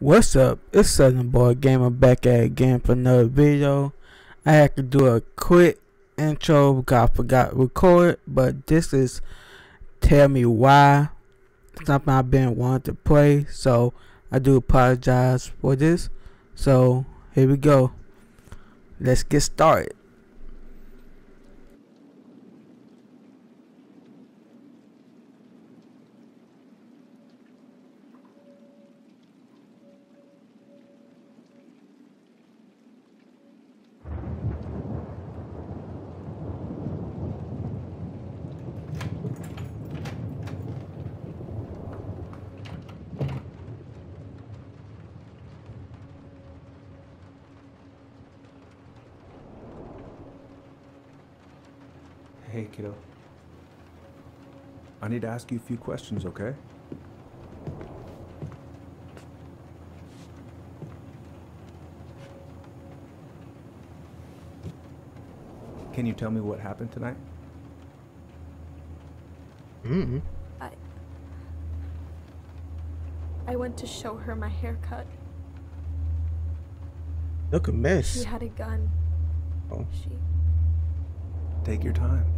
What's up? It's Southern Boy Gamer back at again for another video. I had to do a quick intro because I forgot to record, but this is tell me why something I've been wanting to play, so I do apologize for this. So here we go. Let's get started. Hey, kiddo. I need to ask you a few questions, okay? Can you tell me what happened tonight? Mm-hmm. I I went to show her my haircut. Look a mess. She had a gun. Oh. She Take your time.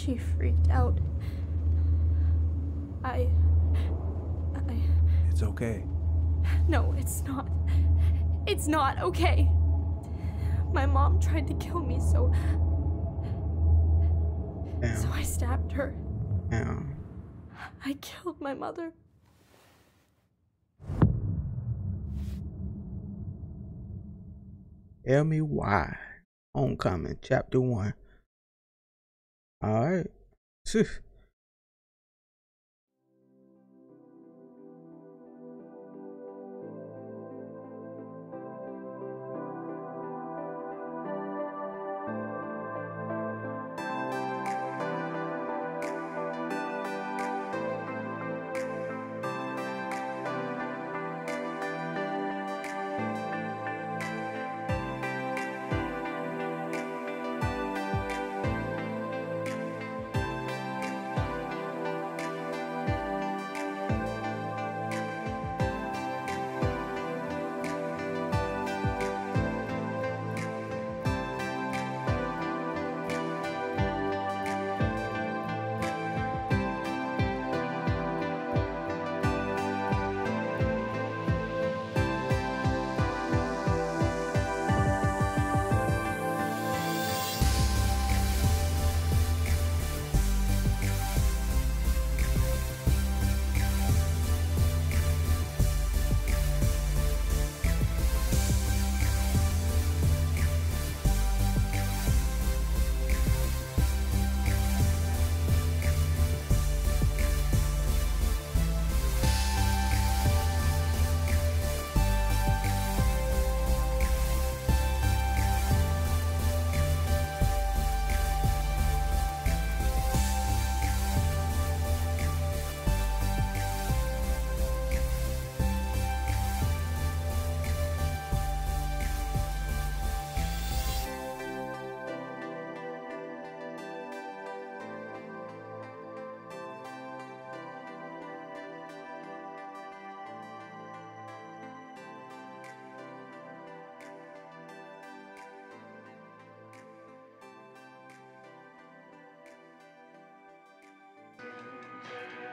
She freaked out. I. I. It's okay. No, it's not. It's not okay. My mom tried to kill me, so. So I stabbed her. Ow. I killed my mother. Tell me why. Homecoming, chapter 1. All right.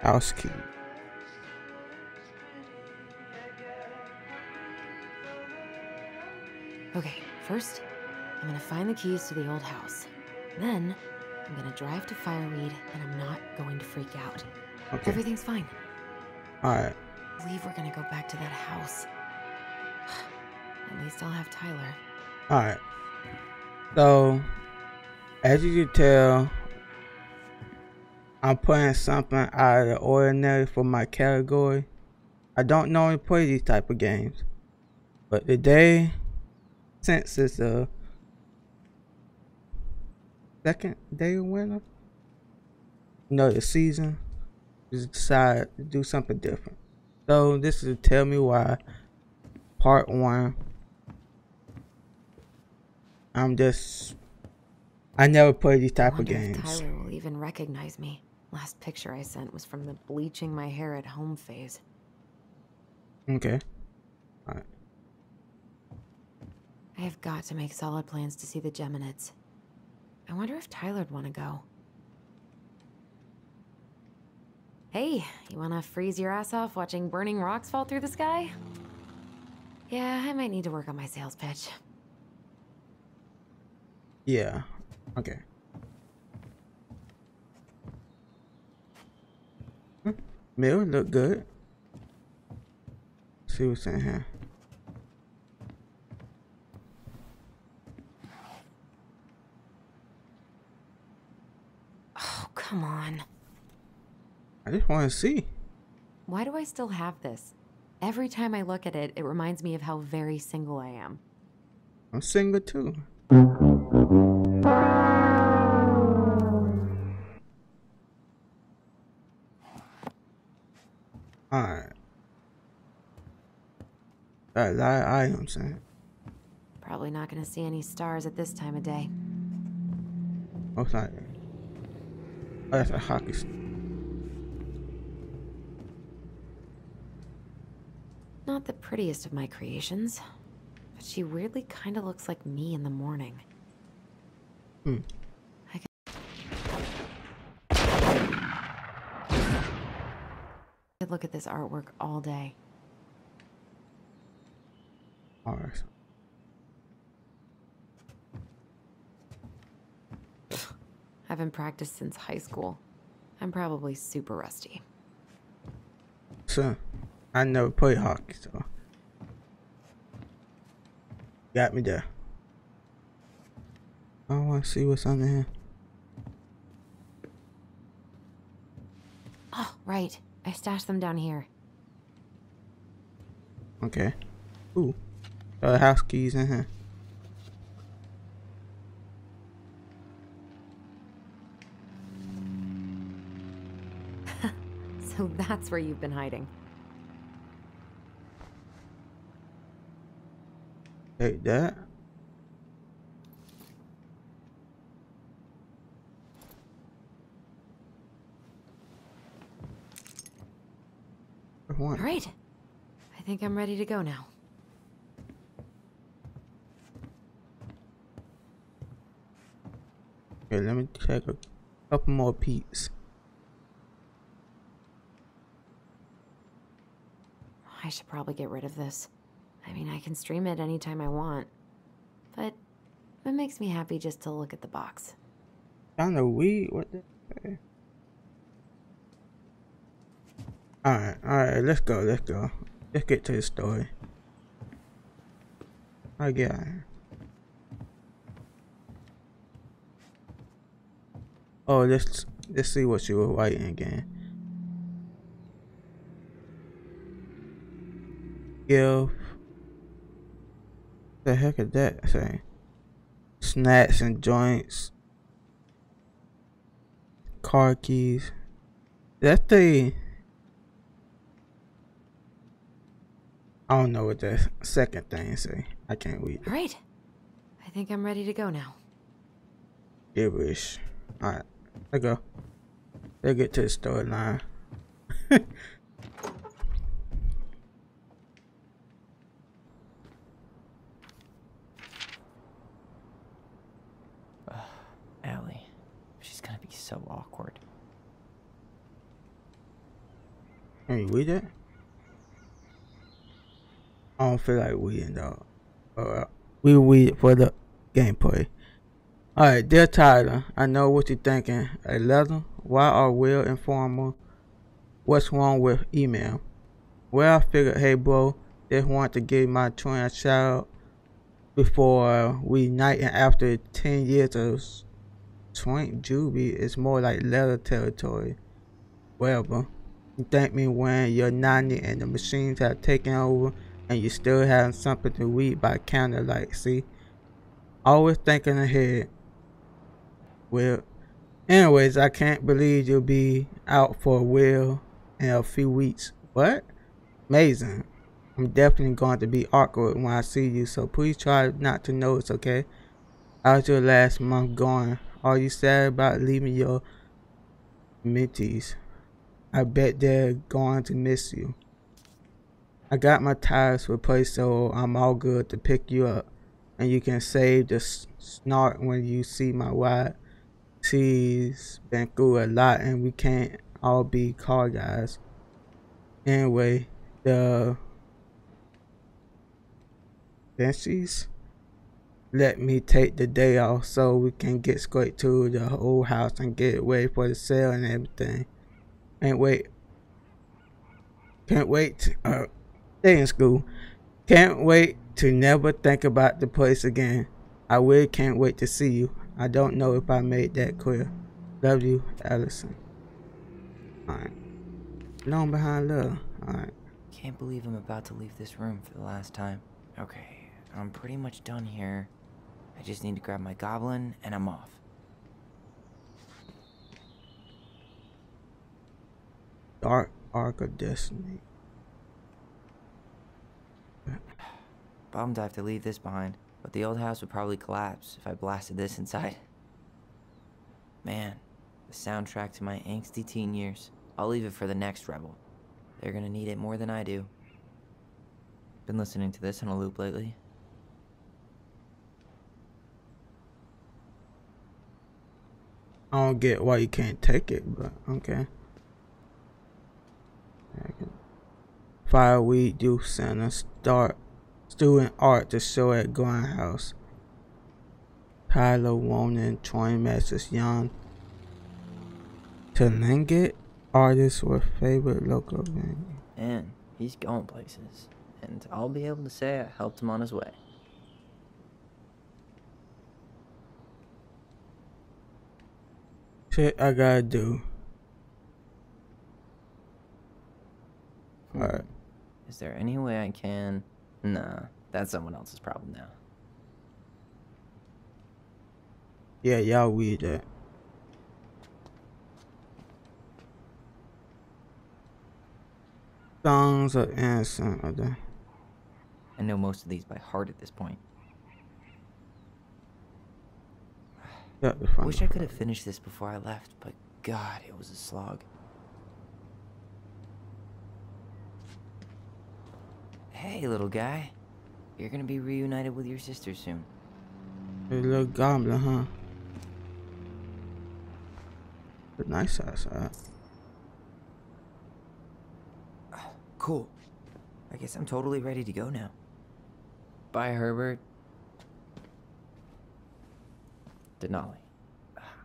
House key. Okay, first, I'm gonna find the keys to the old house. Then, I'm gonna drive to Fireweed and I'm not going to freak out. Okay. Everything's fine. Alright. I believe we're gonna go back to that house. At least I'll have Tyler. Alright. So, as you can tell, I'm putting something out of the ordinary for my category. I don't normally play these type of games. But today, since it's the second day of winter, you know, the season, just decided to do something different. So, this is Tell Me Why, part one. I'm just I never play these type of games. Tyler will even recognize me. Last picture I sent was from the bleaching my hair at home phase. Okay. Alright. I have got to make solid plans to see the Geminids. I wonder if Tyler'd want to go. Hey, you want to freeze your ass off watching burning rocks fall through the sky? Yeah, I might need to work on my sales pitch. Yeah. Okay. Hmm. Mill look good. see what's in here. Oh, come on. I just want to see. Why do I still have this? Every time I look at it, it reminds me of how very single I am. I'm single too. Alright. Got a lot of items in it. Probably not gonna see any stars at this time of day. What's that? Oh, that's a hockey stick. Not the prettiest of my creations, but she weirdly kind of looks like me in the morning. Hmm. I could look at this artwork all day. Alright. Haven't practiced since high school. I'm probably super rusty. So, I never played hockey, so. Got me there. I want to see what's under here. Oh, right. I stashed them down here. Okay. Ooh. Uh, house keys in here. So that's where you've been hiding. Take that. All One. I think I'm ready to go now. Okay, take a couple more peeks. I should probably get rid of this. I mean, I can stream it anytime I want. But it makes me happy just to look at the box. Kind of weed. What the? heck? Alright, alright, let's go, let's go. Let's get to the story. I get out here. Oh, let's let's see what you were writing again. Give. The heck is that saying? Snacks and joints. Car keys. That's the. I don't know what the second thing say. I can't read. All right. I think I'm ready to go now. Gibberish. Alright. Let's go. Let's get to the storyline. Allie. She's gonna be so awkward. You read it? I don't feel like reading though. Uh, we read for the gameplay. Alright, dear Tyler, I know what you're thinking. A letter? Why are Will and Formal? What's wrong with email? Well, I figured, hey bro, just want to give my twin a shout out before we unite and after 10 years of twink juvie, it's more like letter territory. Well, bro, you thank me when you're 90 and the machines have taken over and you still have something to read by candlelight, see? Always thinking ahead. Well, anyways, I can't believe you'll be out for a while in a few weeks. What? Amazing. I'm definitely going to be awkward when I see you, so please try not to notice, okay? How's your last month going? Are you sad about leaving your mentees. I bet they're going to miss you. I got my tires replaced so I'm all good to pick you up and you can save the snort when you see my wide. She's been through a lot and we can't all be car guys. Anyway, the Banshees let me take the day off so we can get straight to the old house and get ready for the sale and everything. Can't wait. Can't wait. To, uh, stay in school. Can't wait to never think about the place again. I really can't wait to see you. I don't know if I made that clear. You, Alyson. Alright. Long behind love. Alright. Can't believe I'm about to leave this room for the last time. Okay, I'm pretty much done here. I just need to grab my goblin and I'm off. Dark Ark of Destiny. Bummed I have to leave this behind, but the old house would probably collapse if I blasted this inside. Man, the soundtrack to my angsty teen years. I'll leave it for the next rebel. They're gonna need it more than I do. Been listening to this on a loop lately. I don't get why you can't take it, but okay. Fireweed Youth Center start student art to show at Grindhouse. Tyler Wonen, 20 Masters Young. Tlingit artist with favorite local venue. And he's going places. And I'll be able to say I helped him on his way. Shit I gotta do. Hmm. Alright. Is there any way I can... Nah, that's someone else's problem now. Yeah, y'all read that. Songs of Innocent the I know most of these by heart at this point. Fuck Wish I could have finished this before I left, but god, it was a slog. Hey, little guy. You're gonna be reunited with your sister soon. Hey, little goblin, huh? But nice outside. Cool. I guess I'm totally ready to go now. Bye, Herbert. Denali.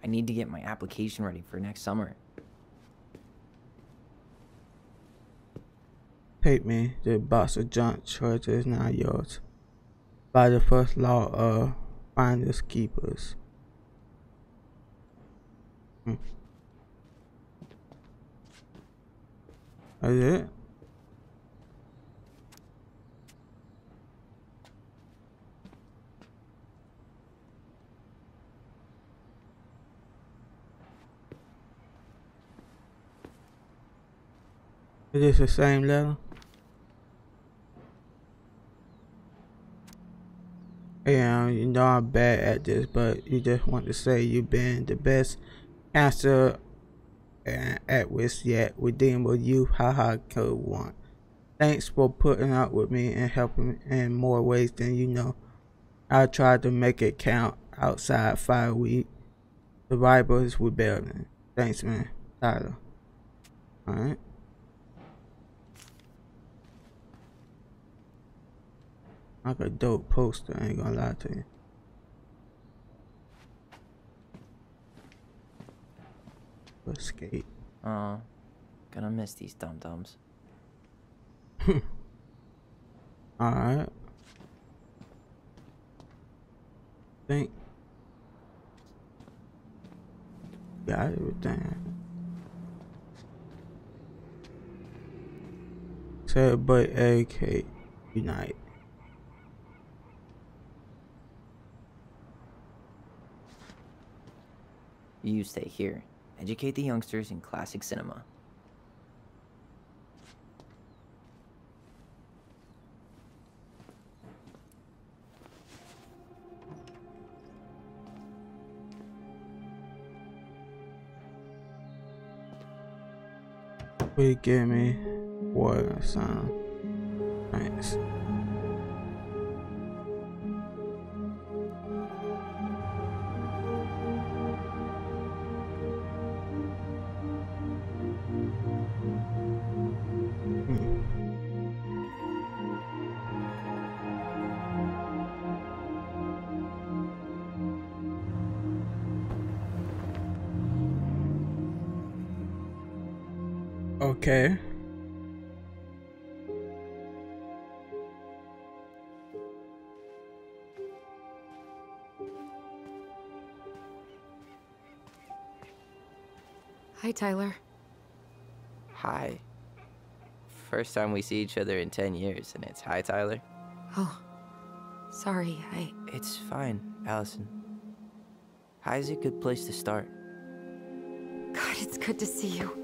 I need to get my application ready for next summer. Me, the box of junk treasure is now yours. By the first law of finders keepers. Hmm. That's it? Is this the same letter? Yeah, you know I'm bad at this, but you just want to say you've been the best answer at risk yet. Redeemable you, haha, code one. Thanks for putting up with me and helping in more ways than you know. I tried to make it count outside Fireweed. The Bible is rebellion. Thanks, man. Tyler. Alright. Like a dope poster, I ain't gonna lie to you. Escape. Aw, gonna miss these dum dums. Alright. Think. Got everything. Celebrate AK Unite. You stay here. Educate the youngsters in classic cinema. Please give me water sign. Thanks. Okay. Hi, Tyler. Hi. First time we see each other in 10 years, and it's hi, Tyler. Oh, sorry. I. It's fine, Alyson. Hi's a good place to start. God, it's good to see you.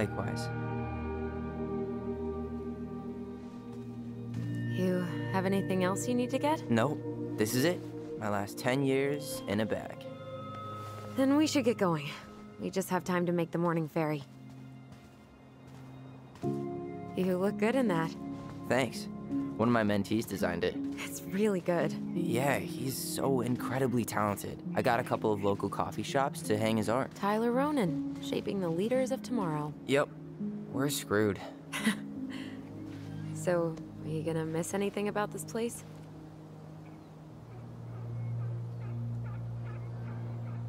Likewise. You have anything else you need to get? Nope, this is it. My last 10 years in a bag. Then we should get going. We just have time to make the morning ferry. You look good in that. Thanks. One of my mentees designed it. It's really good. Yeah, he's so incredibly talented. I got a couple of local coffee shops to hang his art. Tyler Ronan, shaping the leaders of tomorrow. Yep, we're screwed. So, are you gonna miss anything about this place?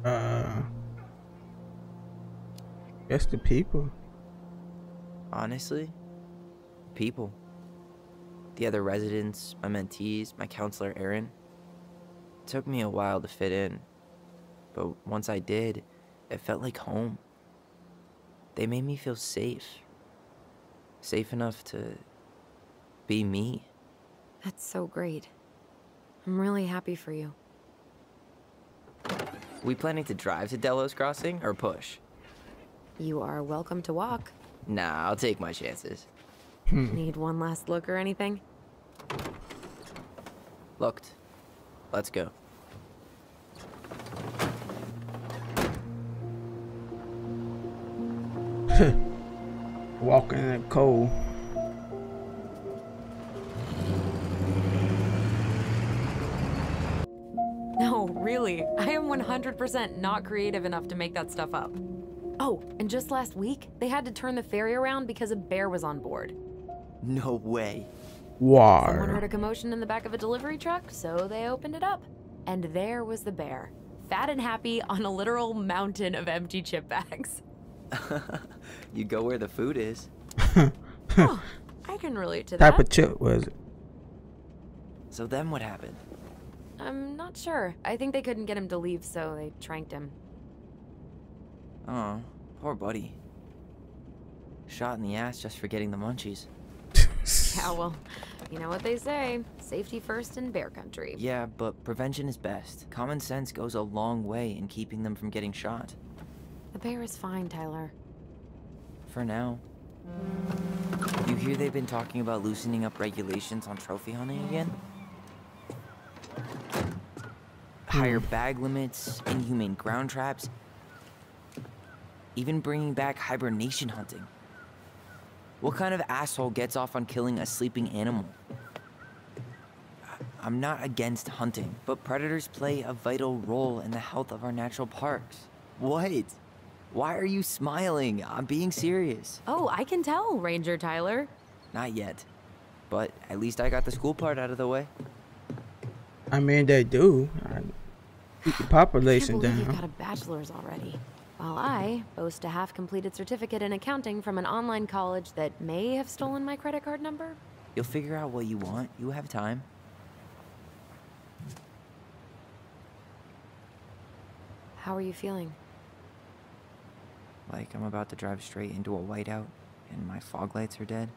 Uh, guess the people. Honestly, people. The other residents, my mentees, my counselor, Aaron. It took me a while to fit in, but once I did, it felt like home. They made me feel safe. Safe enough to be me. That's so great. I'm really happy for you. We planning to drive to Delos Crossing or push? You are welcome to walk. Nah, I'll take my chances. Need one last look or anything? Looked. Let's go. Walking in the cold. No, really. I am 100% not creative enough to make that stuff up. Oh, and just last week, they had to turn the ferry around because a bear was on board. No way. Someone heard a commotion in the back of a delivery truck, so they opened it up. And there was the bear, fat and happy on a literal mountain of empty chip bags. you go where the food is. Oh, I can relate to that. Type of chip was it? So then what happened? I'm not sure. I think they couldn't get him to leave, so they tranked him. Oh, poor buddy. Shot in the ass just for getting the munchies. Yeah, well, you know what they say safety first in bear country. Yeah, but prevention is best. Common sense goes a long way in keeping them from getting shot. The bear is fine, Tyler. For now. You hear they've been talking about loosening up regulations on trophy hunting again? Higher hmm. bag limits, inhumane ground traps, even bringing back hibernation hunting. What kind of asshole gets off on killing a sleeping animal? I- I'm not against hunting, but predators play a vital role in the health of our natural parks. What? Why are you smiling? I'm being serious. Oh, I can tell, Ranger Tyler. Not yet. But at least I got the school part out of the way. I mean, they do. I, keep the I population can't believe you've got a bachelor's already. While I boast a half-completed certificate in accounting from an online college that may have stolen my credit card number. You'll figure out what you want. You have time. How are you feeling? Like I'm about to drive straight into a whiteout and my fog lights are dead.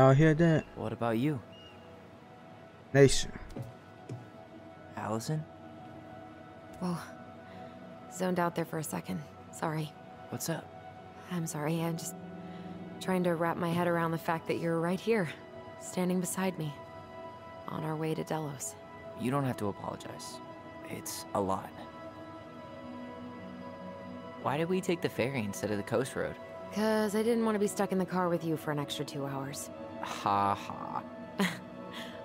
Y'all hear that? What about you, Nation. Alyson? Whoa. Zoned out there for a second. Sorry. What's up? I'm sorry. I'm just. trying to wrap my head around the fact that you're right here, standing beside me, on our way to Delos. You don't have to apologize. It's a lot. Why did we take the ferry instead of the coast road? Cause I didn't want to be stuck in the car with you for an extra two hours. Ha ha.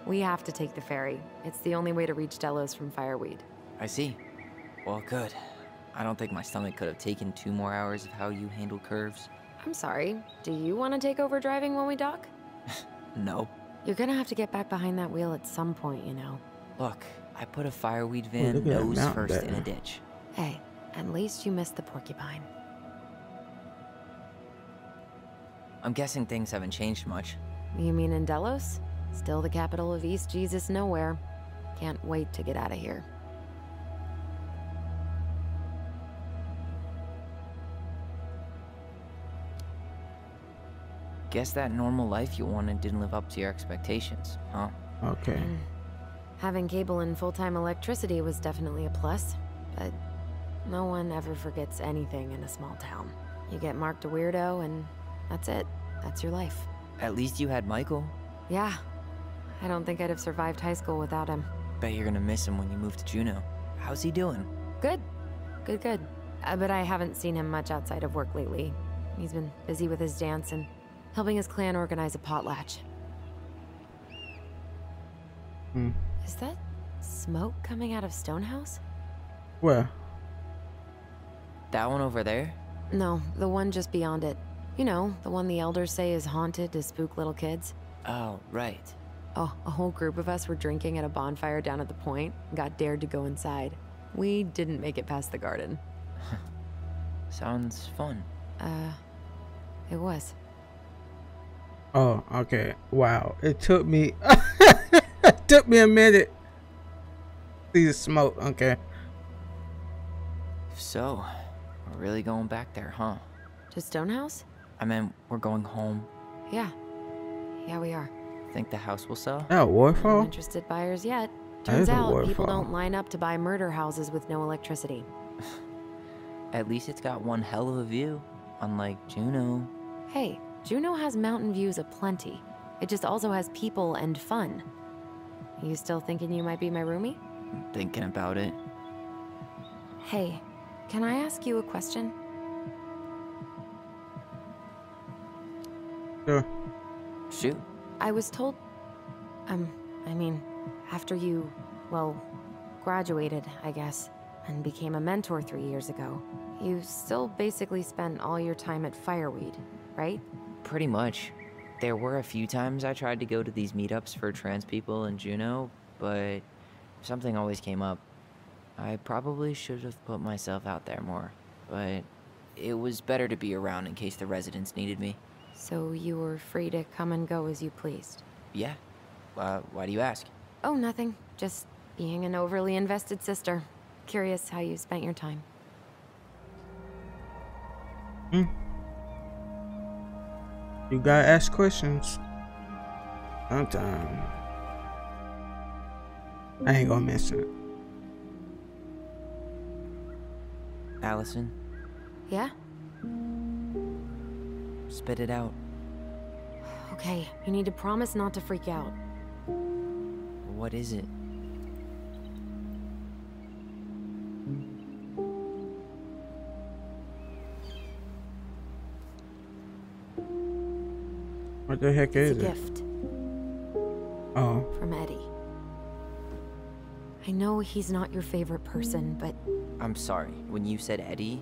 We have to take the ferry. It's the only way to reach Delos from Fireweed. I see. Well, good. I don't think my stomach could have taken two more hours of how you handle curves. I'm sorry. Do you want to take over driving when we dock? No. You're gonna have to get back behind that wheel at some point, you know. Look, I put a fireweed van at that nose first back in a ditch. Hey, at least you missed the porcupine. I'm guessing things haven't changed much. You mean in Delos? Still the capital of East Jesus Nowhere. Can't wait to get out of here. Guess that normal life you wanted didn't live up to your expectations, huh? Okay. Hmm. Having cable and full time electricity was definitely a plus, but no one ever forgets anything in a small town. You get marked a weirdo, and that's it. That's your life. At least you had Michael. Yeah. I don't think I'd have survived high school without him. Bet you're gonna miss him when you move to Juneau. How's he doing? Good. Good, good. Uh, but I haven't seen him much outside of work lately. He's been busy with his dance and helping his clan organize a potlatch. Hmm. Is that smoke coming out of Stonehouse? Where? That one over there? No, the one just beyond it. You know, the one the elders say is haunted to spook little kids. Oh, right. Oh, a whole group of us were drinking at a bonfire down at the point and got dared to go inside. We didn't make it past the garden. Sounds fun. Uh, it was. oh, okay. Wow. It took me. it took me a minute. See the smoke. Okay. So, we're really going back there, huh? To Stonehouse? I mean, we're going home. Yeah. Yeah, we are. Think the house will sell? That No waterfall. interested buyers yet. Turns is a out people don't line up to buy murder houses with no electricity. At least it's got one hell of a view. Unlike Juneau. Hey, Juneau has mountain views aplenty. It just also has people and fun. You still thinking you might be my roomie? Thinking about it. Hey, can I ask you a question? Sure. Shoot. I was told. Um, I mean, after you, well, graduated, I guess, and became a mentor three years ago, you still basically spent all your time at Fireweed, right? Pretty much. There were a few times I tried to go to these meetups for trans people in Juneau, but something always came up. I probably should have put myself out there more, but it was better to be around in case the residents needed me. So you were free to come and go as you pleased. Yeah. Uh, why do you ask? Oh, nothing. Just being an overly invested sister. Curious how you spent your time. You gotta ask questions. Sometime. I ain't gonna mention it. Alyson, Yeah? Spit it out. Okay, you need to promise not to freak out. What is it? What the heck is It's a it? gift Oh, from Eddie. I know he's not your favorite person, but I'm sorry. When you said Eddie,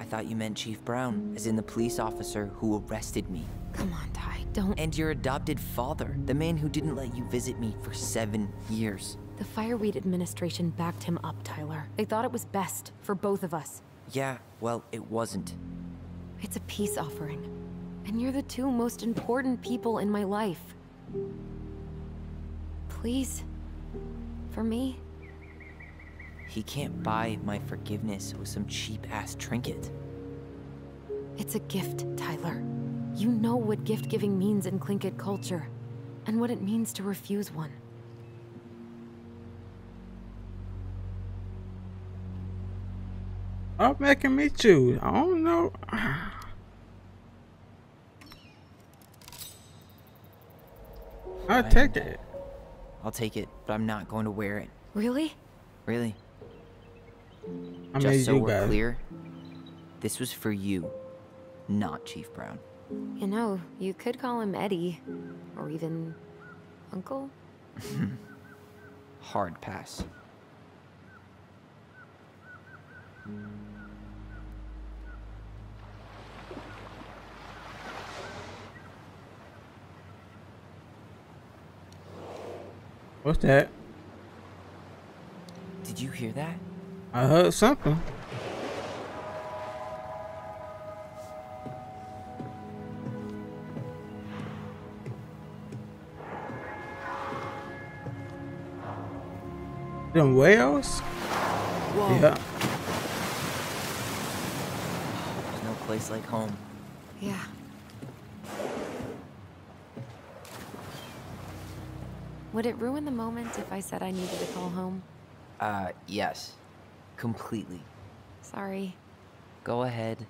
I thought you meant Chief Brown, as in the police officer who arrested me. come on, Ty, don't. And your adopted father, the man who didn't let you visit me for seven years. The Fireweed administration backed him up, Tyler. They thought it was best for both of us. Yeah, well, it wasn't. It's a peace offering. And you're the two most important people in my life. Please. For me. He can't buy my forgiveness with some cheap ass trinket. It's a gift, Tyler. You know what gift giving means in Tlingit culture, and what it means to refuse one. I'm making me choose. I don't know. I'll take it. I'll take it, but I'm not going to wear it. Really? Really. I Just so we're guys. clear, this was for you, not Chief Brown. You know, you could call him Eddie. Or even Uncle? Hard pass. What's that? Did you hear that? I heard something. Them whales? Whoa. Yeah. There's no place like home. Yeah. Would it ruin the moment if I said I needed to call home? Uh, yes. Completely. Sorry. Go ahead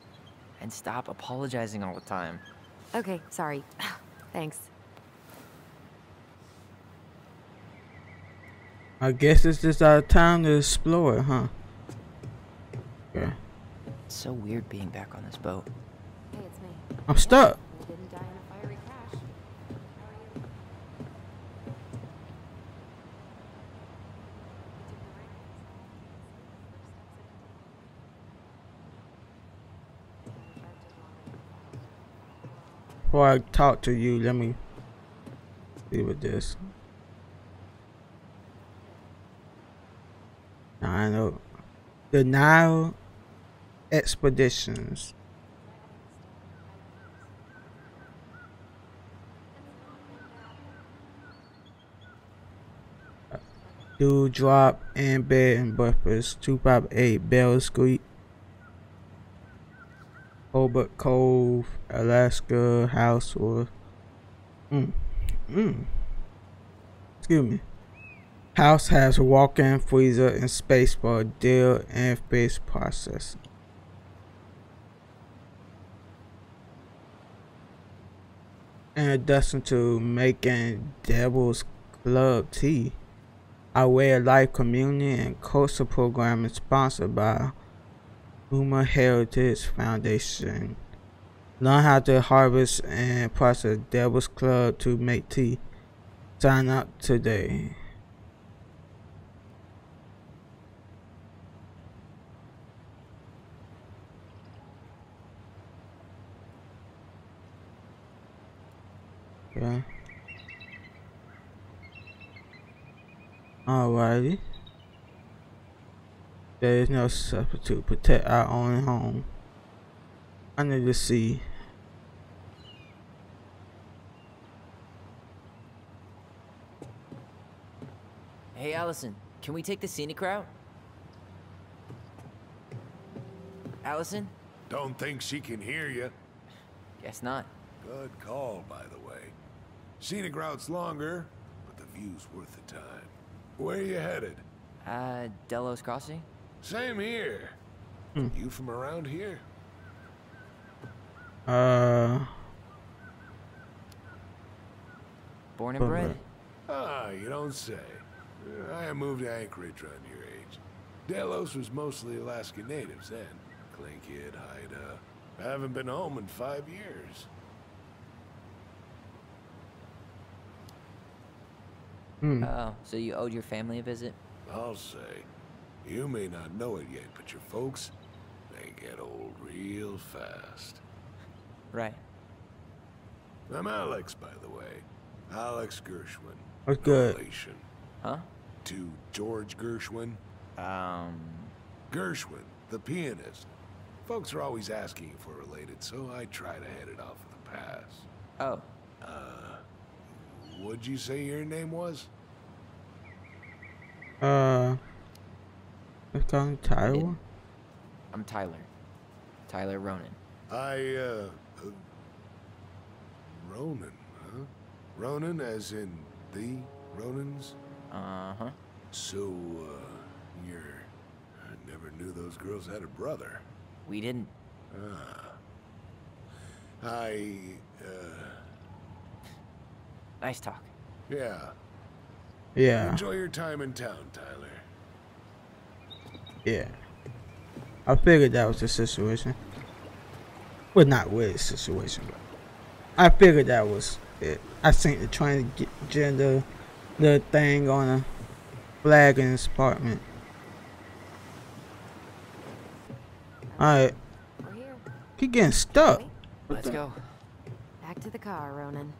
and stop apologizing all the time. Okay, sorry. Thanks. I guess it's just our time to explore, huh? Yeah. It's so weird being back on this boat. Hey, it's me. I'm stuck. You didn't die in a fiery crash. How are you? Before I talk to you, let me see with this. I know the Nile expeditions. Dewdrop and Bed and Breakfast, 258 Bell Street, Hobart Cove, Alaska, House or mm, mm. Excuse me. House has a walk-in freezer and space for dill and fish processing. In addition to making Devil's Club tea, Way of Life community and culture program is sponsored by Uma Heritage Foundation. Learn how to harvest and process Devil's Club to make tea. Sign up today. Yeah. Alrighty. There is no substitute. Protect our own home. Under the sea. Hey, Alyson, can we take the scenic route? Alyson? Don't think she can hear you. Guess not. Good call, by the way. Scenic route's longer, but the view's worth the time. Where are you headed? Uh, Delos Crossing? Same here. Hmm. You from around here? Uh. Born and bred? bred. Ah, you don't say. I moved to Anchorage around your age. Delos was mostly Alaska natives then. Tlingit, Haida. I haven't been home in five years. Hmm. Oh, so you owed your family a visit? I'll say. You may not know it yet, but your folks, they get old real fast. Right. I'm Alex, by the way. Alex Gershwin. What's good? Relation Huh? to George Gershwin. Um, Gershwin, the pianist. Folks are always asking if we're related, so I try to head it off with a pass. oh, Uh, What'd you say your name was? Uh. Let's call him Tyler. I'm Tyler. Tyler Ronan. I, uh, uh Ronan, huh? Ronan as in the Ronans? Uh-huh. So, uh, you're... I never knew those girls had a brother. We didn't. Ah. I, uh... Nice talk. Yeah. Yeah, Enjoy your time in town, Tyler. Yeah. I figured that was the situation. Well, not with the situation, but I figured that was it. I seen it trying to get gender the thing on a flag in his apartment. Alright, We're keep getting stuck. Let's go. Back to the car, Ronan.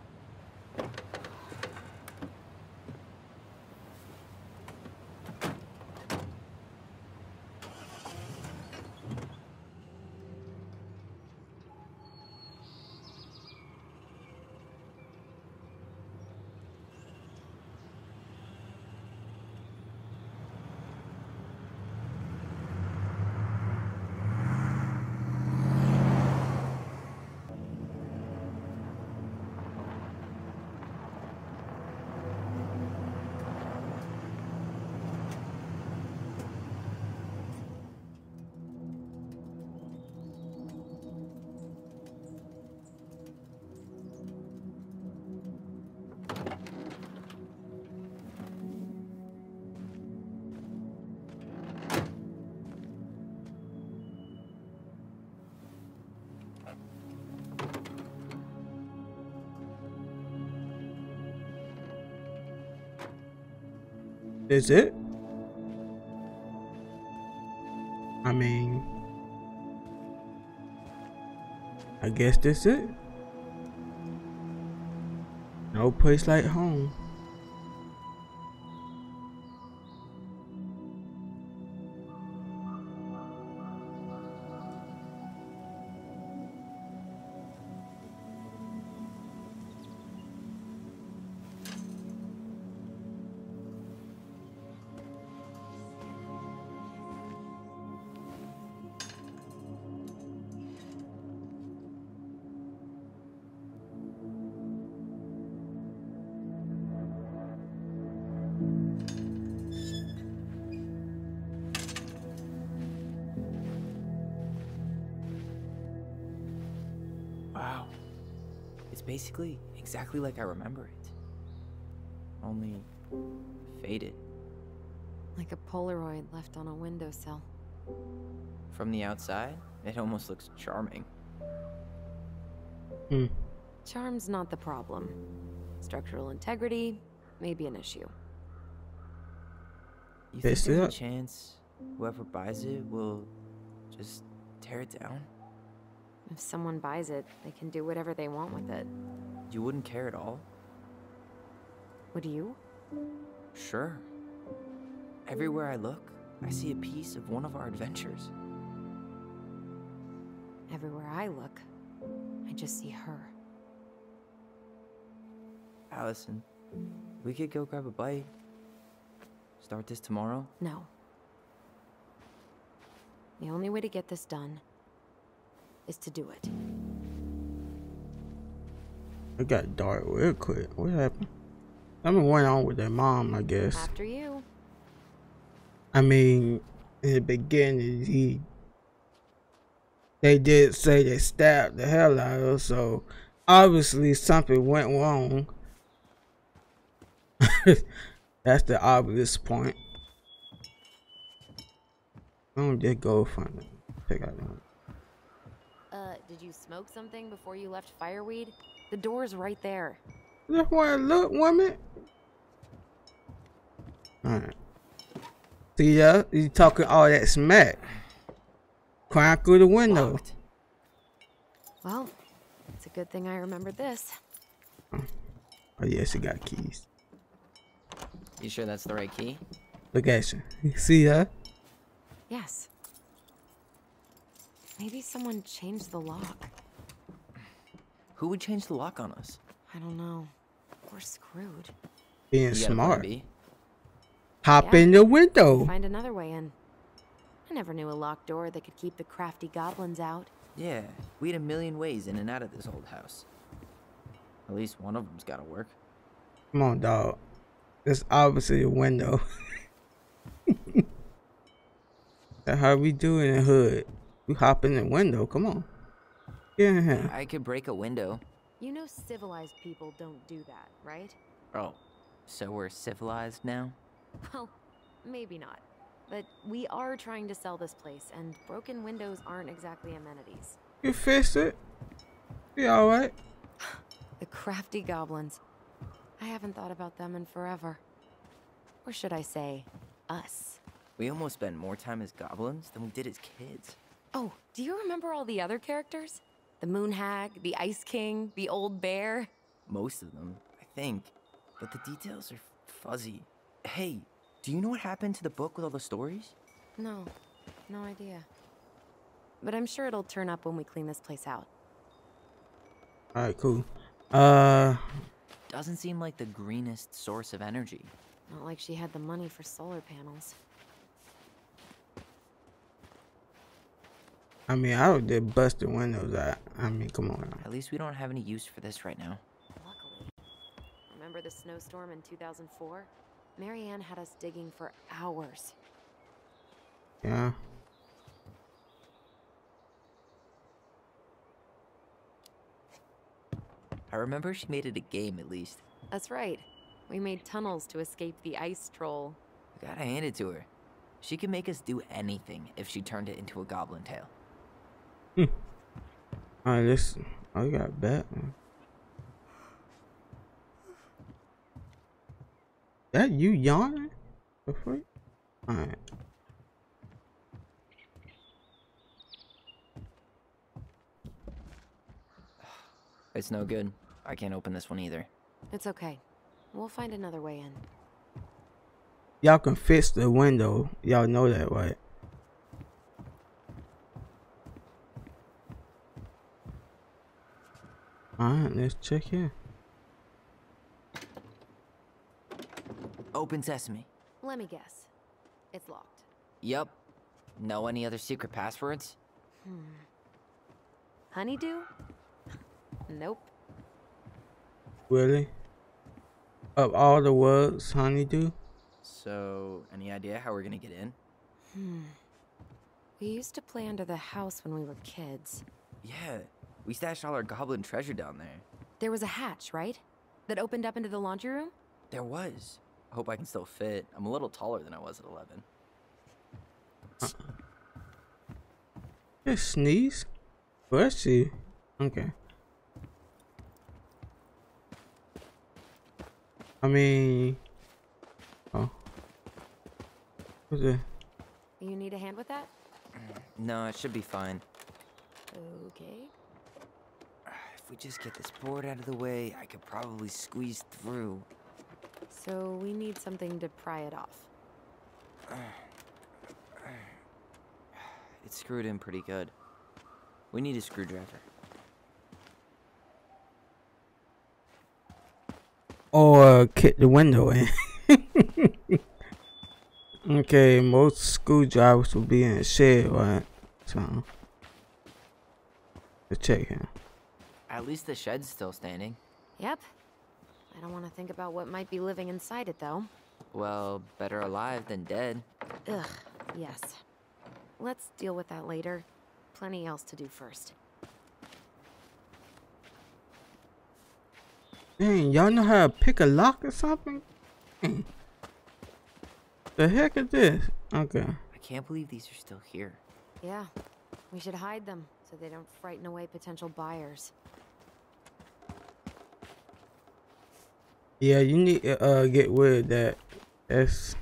Is it? I mean, I guess that's it. No place like home. Basically exactly like I remember it. Only faded. Like a Polaroid left on a windowsill. From the outside, it almost looks charming. Hmm. Charm's not the problem. Structural integrity may be an issue. You think Fix there's a chance whoever buys it will just tear it down? If someone buys it, they can do whatever they want with it. You wouldn't care at all? Would you? Sure. Everywhere I look, I see a piece of one of our adventures. Everywhere I look, I just see her. Alyson, we could go grab a bite. Start this tomorrow? No. The only way to get this done is to do it. It got dark real quick. What happened? Something went on with their mom, I guess. After you. I mean, in the beginning, he they did say they stabbed the hell out of her, so obviously something went wrong. That's the obvious point. I'm just go find it. Check out that. Uh, did you smoke something before you left Fireweed? The door's right there. That's why I look, woman. Alright. See ya? You talking all that smack. Crying through the window. Locked. Well, it's a good thing I remembered this. Oh yeah, she got keys. You sure that's the right key? Look at you. You see ya? Yes. Maybe someone changed the lock. Who would change the lock on us? I don't know. We're screwed. Being You got a plan smart. B? Hop Yeah. in the window. Find another way in. I never knew a locked door that could keep the crafty goblins out. Yeah, we had a million ways in and out of this old house. At least one of them's gotta work. Come on, dog. It's obviously a window. That's how we do in the hood. We hop in the window. Come on. Get in here. I could break a window. You know civilized people don't do that, right? Oh, So we're civilized now? Well, maybe not. But we are trying to sell this place, and broken windows aren't exactly amenities. You fix it. Be alright. The crafty goblins. I haven't thought about them in forever. Or should I say, us. We almost spent more time as goblins than we did as kids. Oh, do you remember all the other characters? The Moon Hag, the Ice King, the Old Bear? Most of them, I think. But the details are fuzzy. Hey, do you know what happened to the book with all the stories? No, no idea. But I'm sure it'll turn up when we clean this place out. Alright, cool. Uh, Doesn't seem like the greenest source of energy. Not like she had the money for solar panels. I mean, I would did bust the windows out. I mean, come on. At least we don't have any use for this right now. Luckily. Remember the snowstorm in 2004? Mary-Ann had us digging for hours. Yeah. I remember she made it a game at least. That's right. We made tunnels to escape the ice troll. I gotta hand it to her. She could make us do anything if she turned it into a goblin Hmm. tale. Alright, listen. Oh, you got Batman. That you yawning? The freak? Alright. It's no good. I can't open this one either. It's okay. We'll find another way in. Y'all can fix the window. Y'all know that, right? Alright, let's check here. Open sesame. Let me guess. It's locked. Yep. Know any other secret passwords? Hmm. Honeydew? nope. Really? Of all the words, honeydew? So, any idea how we're gonna get in? Hmm. We used to play under the house when we were kids. Yeah, we stashed all our goblin treasure down there. There was a hatch, right? That opened up into the laundry room? There was. I hope I can still fit. I'm a little taller than I was at 11. Just sneeze? Bless you. Okay. I mean... Oh. What's it? You need a hand with that? Mm, no, it should be fine. Okay. If we just get this board out of the way, I could probably squeeze through. So we need something to pry it off. It's screwed in pretty good. We need a screwdriver. Or uh, kick the window in. okay, most screwdrivers will be in a shed, right? So... Let's check here. At least the shed's still standing. Yep. I don't want to think about what might be living inside it, though. Well, better alive than dead. Ugh, yes. Let's deal with that later. Plenty else to do first. Dang, y'all know how to pick a lock or something? Dang. The heck is this? Okay. I can't believe these are still here. Yeah, we should hide them so they don't frighten away potential buyers. Yeah, you need to uh, get rid of that. That's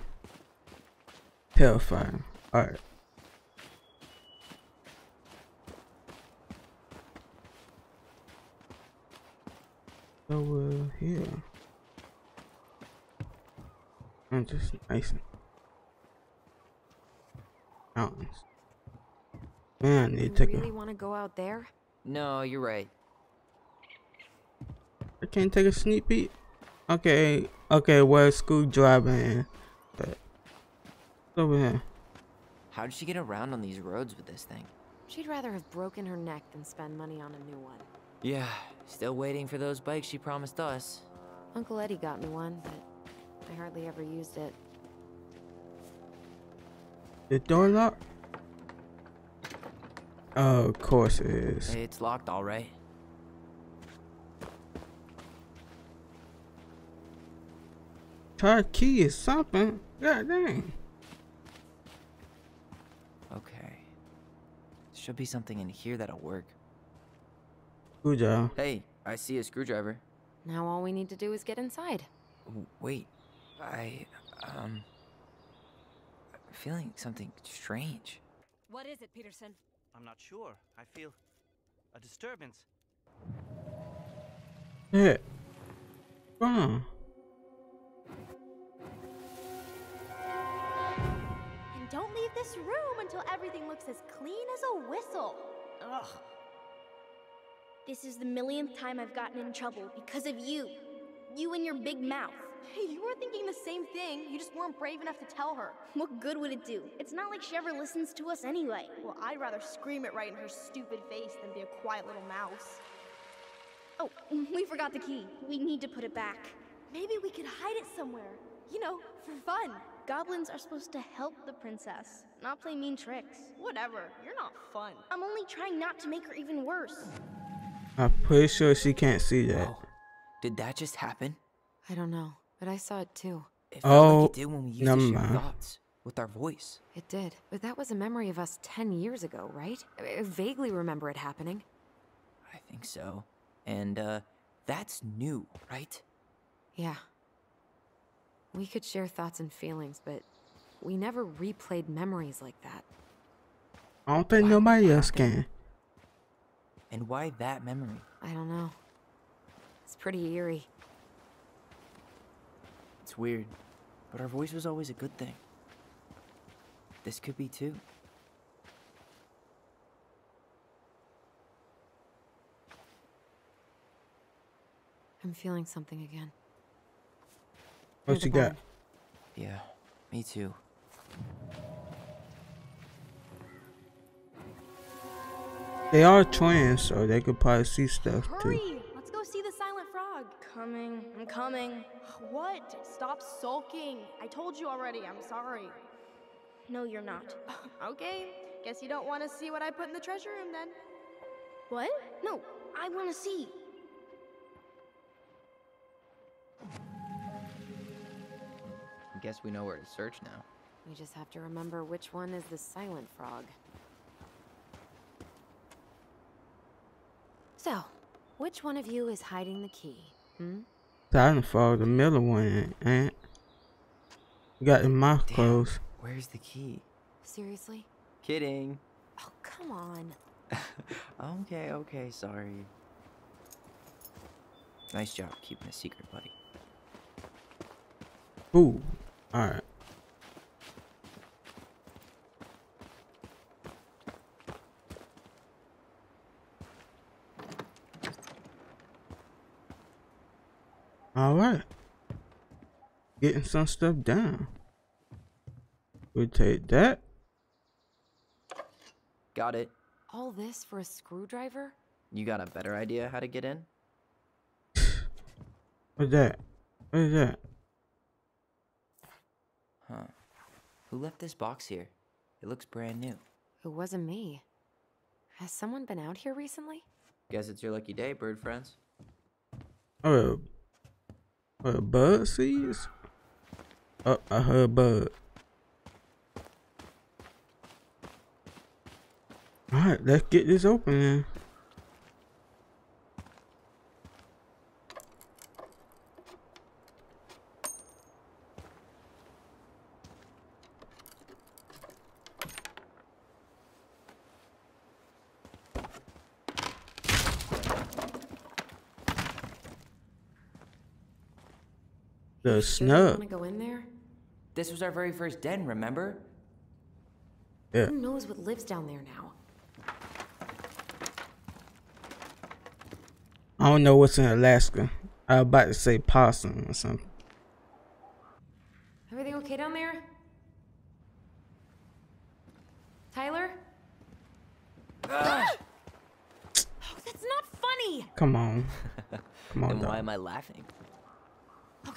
terrifying. Alright. So, uh, here. I'm just nice. and- Mountains. Man, I need You to take really a. want to go out there? No, you're right. I can't take a sneak peek. Okay, okay, where's screwdriver in? But over here. How did she get around on these roads with this thing? She'd rather have broken her neck than spend money on a new one. Yeah, still waiting for those bikes she promised us. Uncle Eddie got me one, but I hardly ever used it. The door locked? Oh, of course it is. It's locked all right. Try key is something. God dang. Okay. Should be something in here that'll work. Good job. Hey, I see a screwdriver. Now all we need to do is get inside. Wait, I, um, I'm feeling something strange. What is it, Peterson? I'm not sure. I feel a disturbance. Yeah. Come leave this room until everything looks as clean as a whistle. Ugh. This is the millionth time I've gotten in trouble because of you. You and your big mouth. Hey, you were thinking the same thing. You just weren't brave enough to tell her. What good would it do? It's not like she ever listens to us anyway. Well, I'd rather scream it right in her stupid face than be a quiet little mouse. Oh, we forgot the key. We need to put it back. Maybe we could hide it somewhere. You know, for fun. Goblins are supposed to help the princess, not play mean tricks. Whatever. You're not fun. I'm only trying not to make her even worse. I'm pretty sure she can't see that. Whoa. Did that just happen? I don't know, but I saw it too. It felt like Oh, it did when we used never to share thoughts with our voice. It did, but that was a memory of us 10 years ago, right? I I vaguely remember it happening. I think so. And, uh, that's new, right? Yeah. We could share thoughts and feelings, but we never replayed memories like that. I don't think Why nobody else can. And why that memory? I don't know. It's pretty eerie. It's weird, but our voice was always a good thing. This could be too. I'm feeling something again. What Near the you got? Yeah, me too. They are twins, so they could probably see stuff too. Hurry! Let's go see the silent frog. Coming, I'm coming. What? Stop sulking. I told you already. I'm sorry. No, you're not. Okay. Guess you don't want to see what I put in the treasure room then. What? No, I want to see. I guess we know where to search now. We just have to remember which one is the silent frog. So, which one of you is hiding the key? Hmm? Silent fall the middle one ain't. You got the mouth Damn. closed. Where's the key? Seriously? Kidding. Oh, come on. okay, okay, sorry. Nice job keeping a secret, buddy. Ooh. Alright. Alright. Getting some stuff down. We take that. Got it. All this for a screwdriver? You got a better idea how to get in? What's that? What is that? Huh. Who left this box here? It looks brand new. It wasn't me. Has someone been out here recently? Guess it's your lucky day, bird friends. Oh, uh, bud seeds? Oh, I heard bud. Alright, let's get this open then. The Want to go in there? This was our very first den, remember? Yeah. Who knows what lives down there now? I don't know what's in Alaska. I was about to say possum or something. Everything okay down there? Tyler? Ah! oh, that's not funny! Come on. Come on, then why am I laughing?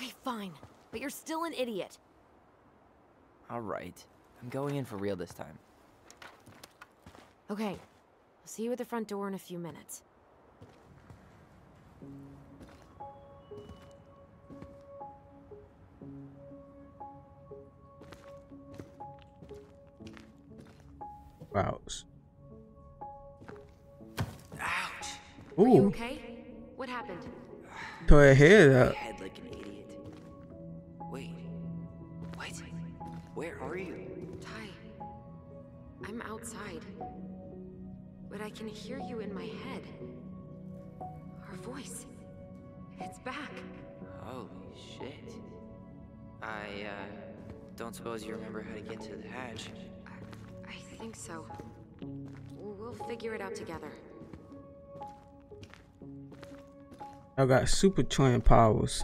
Okay, fine. But you're still an idiot. Alright. I'm going in for real this time. Okay. I'll see you at the front door in a few minutes. Ouch. Ouch. Ooh. Are you okay? What happened? To her head. Up. Head like Where are you? Ty, I'm outside. But I can hear you in my head. Our voice. It's back. Holy shit. I, uh, don't suppose you remember how to get to the hatch. I think so. We'll we'll figure it out together. I got super twin powers.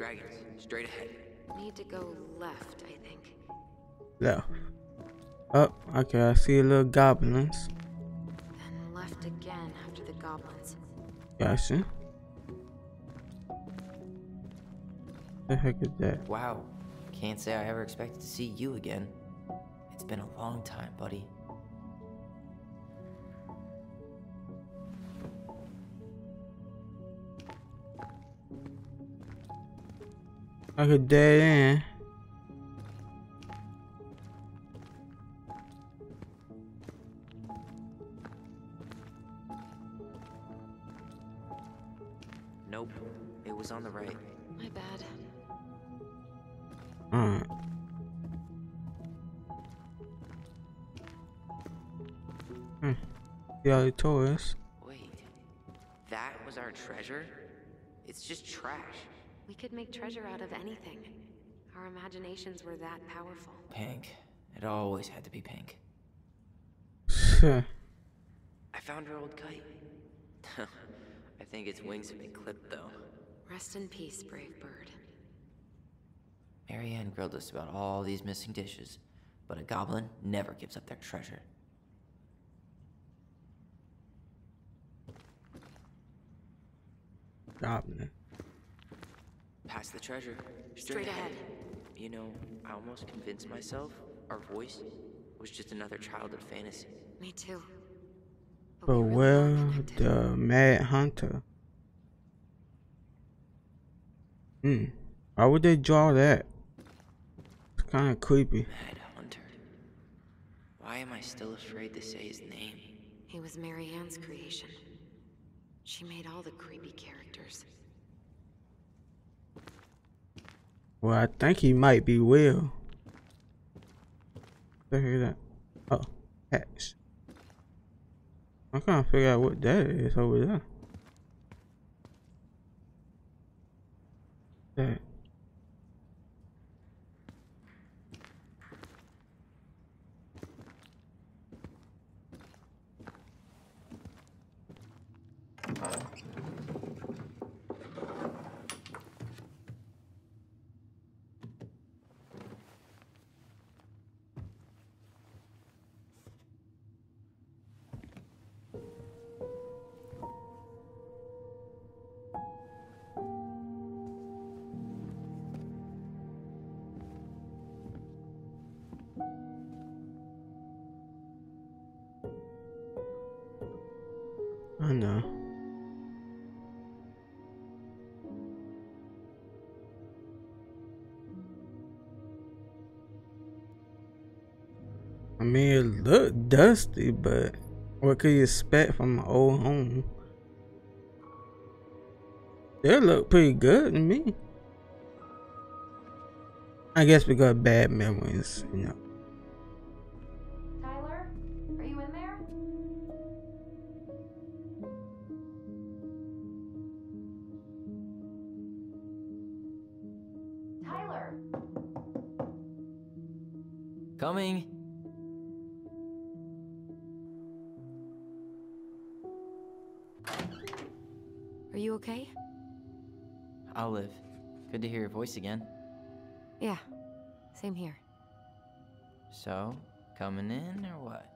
Dragons, straight ahead. Need to go left, I think. Left. Up. Oh, okay, I see a little goblins. Then left again after the goblins. Gotcha. The heck is that? Wow. Can't say I ever expected to see you again. It's been a long time, buddy. Like a dead end. Nope. It was on the right. My bad. Alright. Hmm. See all the toys. Wait. That was our treasure? It's just trash. We could make treasure out of anything. Our imaginations were that powerful. Pink. It always had to be pink. Sure. I found our old kite. I think its wings have been clipped, though. Rest in peace, brave bird. Mary-Ann grilled us about all these missing dishes, but a goblin never gives up their treasure. Goblin. Past the treasure. Straight ahead. You know, I almost convinced myself our voice was just another childhood fantasy. Me too. But we really are where the Mad Hunter? Hmm. Why would they draw that? It's kind of creepy. Mad Hunter. Why am I still afraid to say his name? He was Mary-Ann's creation. She made all the creepy characters. Well, I think he might be Will. At that. Oh. I'm trying to figure out what that is over there. That. Mean, it looked dusty, but what could you expect from an old home? They look pretty good to me. I guess we got bad memories, you know. Good to hear your voice again. Yeah, same here. So, coming in or what?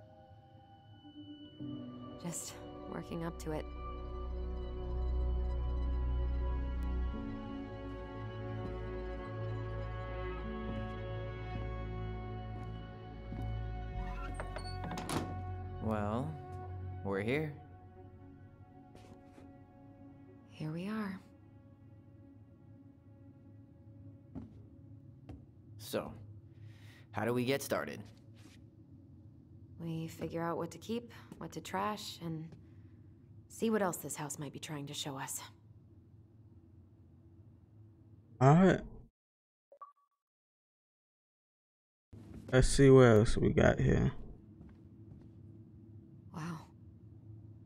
Just working up to it. Well, we're here. Here we are. So, How do we get started? We figure out what to keep, what to trash, and see what else this house might be trying to show us. Alright. Let's see what else we got here. Wow.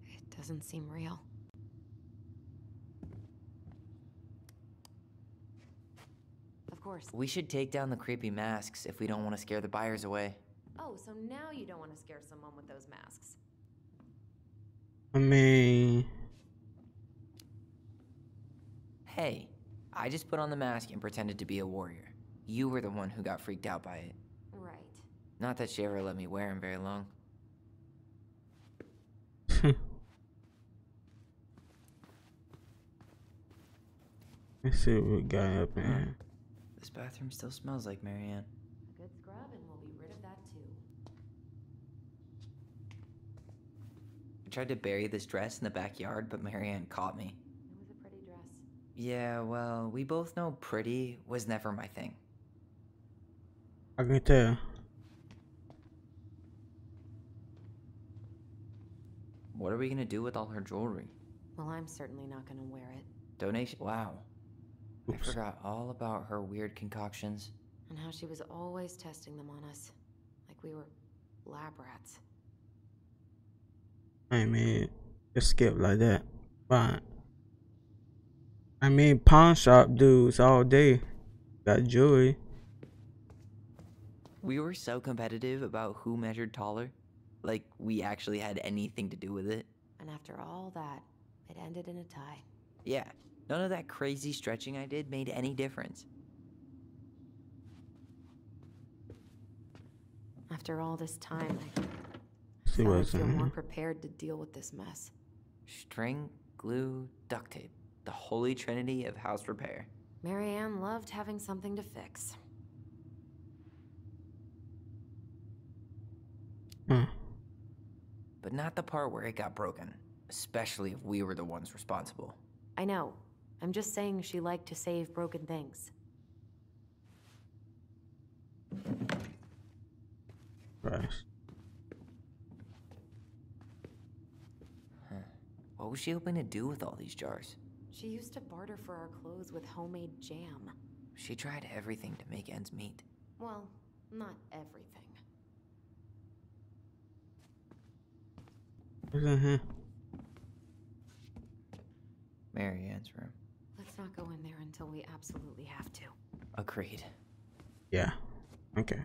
It doesn't seem real. Of course. We should take down the creepy masks if we don't want to scare the buyers away. Oh, so now you don't want to scare someone with those masks. I mean, Hey, I just put on the mask and pretended to be a warrior. You were the one who got freaked out by it. Right. Not that she ever let me wear him very long. let's see what we got up in here. This bathroom still smells like Mary-Ann. A good scrub, and we'll be rid of that too. I tried to bury this dress in the backyard, but Mary-Ann caught me. It was a pretty dress. Yeah, well, we both know pretty was never my thing. I can tell. What are we gonna do with all her jewelry? Well, I'm certainly not gonna wear it. Donation? Wow. I forgot all about her weird concoctions. And how she was always testing them on us. Like we were lab rats. I mean, just skip like that. Fine. I mean, pawn shop dudes all day got jewelry. We were so competitive about who measured taller. Like, we actually had anything to do with it. And after all that, it ended in a tie. Yeah, none of that crazy stretching I did made any difference. After all this time, I See thought I'd feel in more prepared to deal with this mess. String, glue, duct tape. The holy trinity of house repair. Mary-Ann loved having something to fix. Huh. But not the part where it got broken. Especially if we were the ones responsible. I know. I'm just saying she liked to save broken things. Christ. What was she hoping to do with all these jars? She used to barter for our clothes with homemade jam. She tried everything to make ends meet. Well, not everything. What's in here? Mary-Ann's room. Let's not go in there until we absolutely have to. Agreed. Yeah. Okay.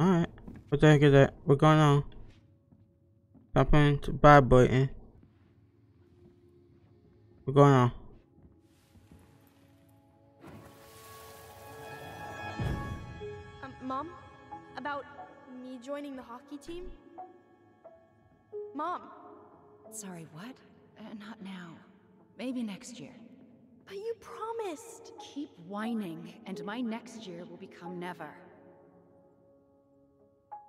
Alright. What the heck is that? What's going on? Tap into buy button. What's going on? Um, Mom? About me joining the hockey team? Mom, Sorry, what? Uh, not now. Maybe next year. But you promised. Keep whining, and my next year will become never.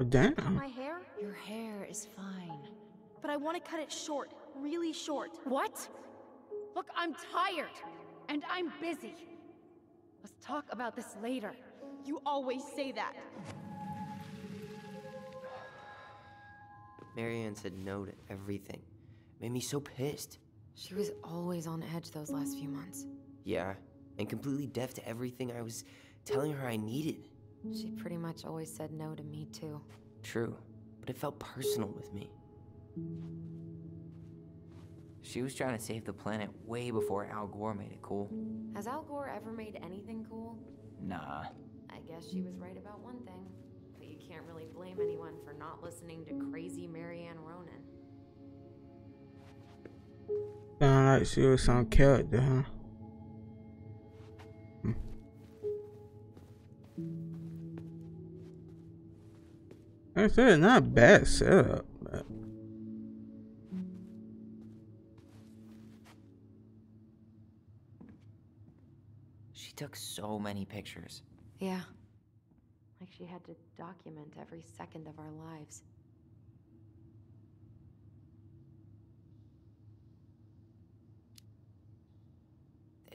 Damn. My hair? Your hair is fine. But I want to cut it short, really short. What? Look, I'm tired, and I'm busy. Let's talk about this later. You always say that. Mary-Ann said no to everything. Made me so pissed. She was always on edge those last few months. Yeah, and completely deaf to everything I was telling her I needed. She pretty much always said no to me, too. True, but it felt personal with me. She was trying to save the planet way before Al Gore made it cool. Has Al Gore ever made anything cool? Nah. I guess she was right about one thing. But you can't really blame anyone for not listening to crazy Mary-Ann Ronan. Sound like she was some character, huh? Hmm. I said, not a bad setup. But She took so many pictures. Yeah. Like she had to document every second of our lives.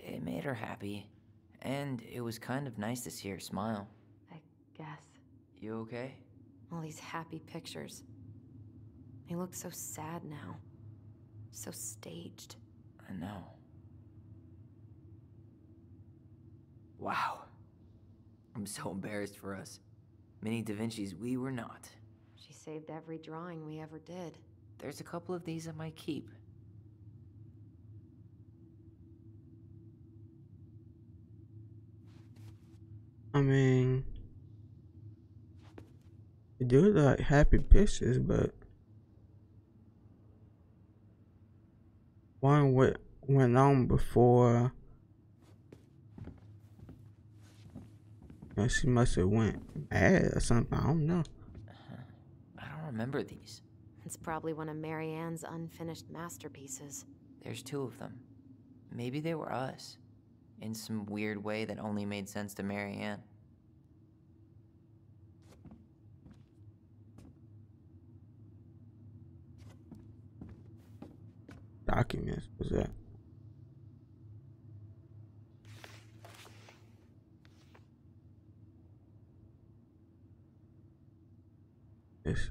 It made her happy. And it was kind of nice to see her smile. I guess. You okay? All these happy pictures. They look so sad now. So staged. I know. Wow. I'm so embarrassed for us. Mini Da Vinci's we were not. She saved every drawing we ever did. There's a couple of these I might keep. I mean, they do like happy pictures, but one went went on before. And she must have went mad or something. I don't know. Uh-huh. I don't remember these. It's probably one of Mary-Ann's unfinished masterpieces. There's two of them. Maybe they were us. In some weird way that only made sense to Mary-Ann. Documents was that? Yes.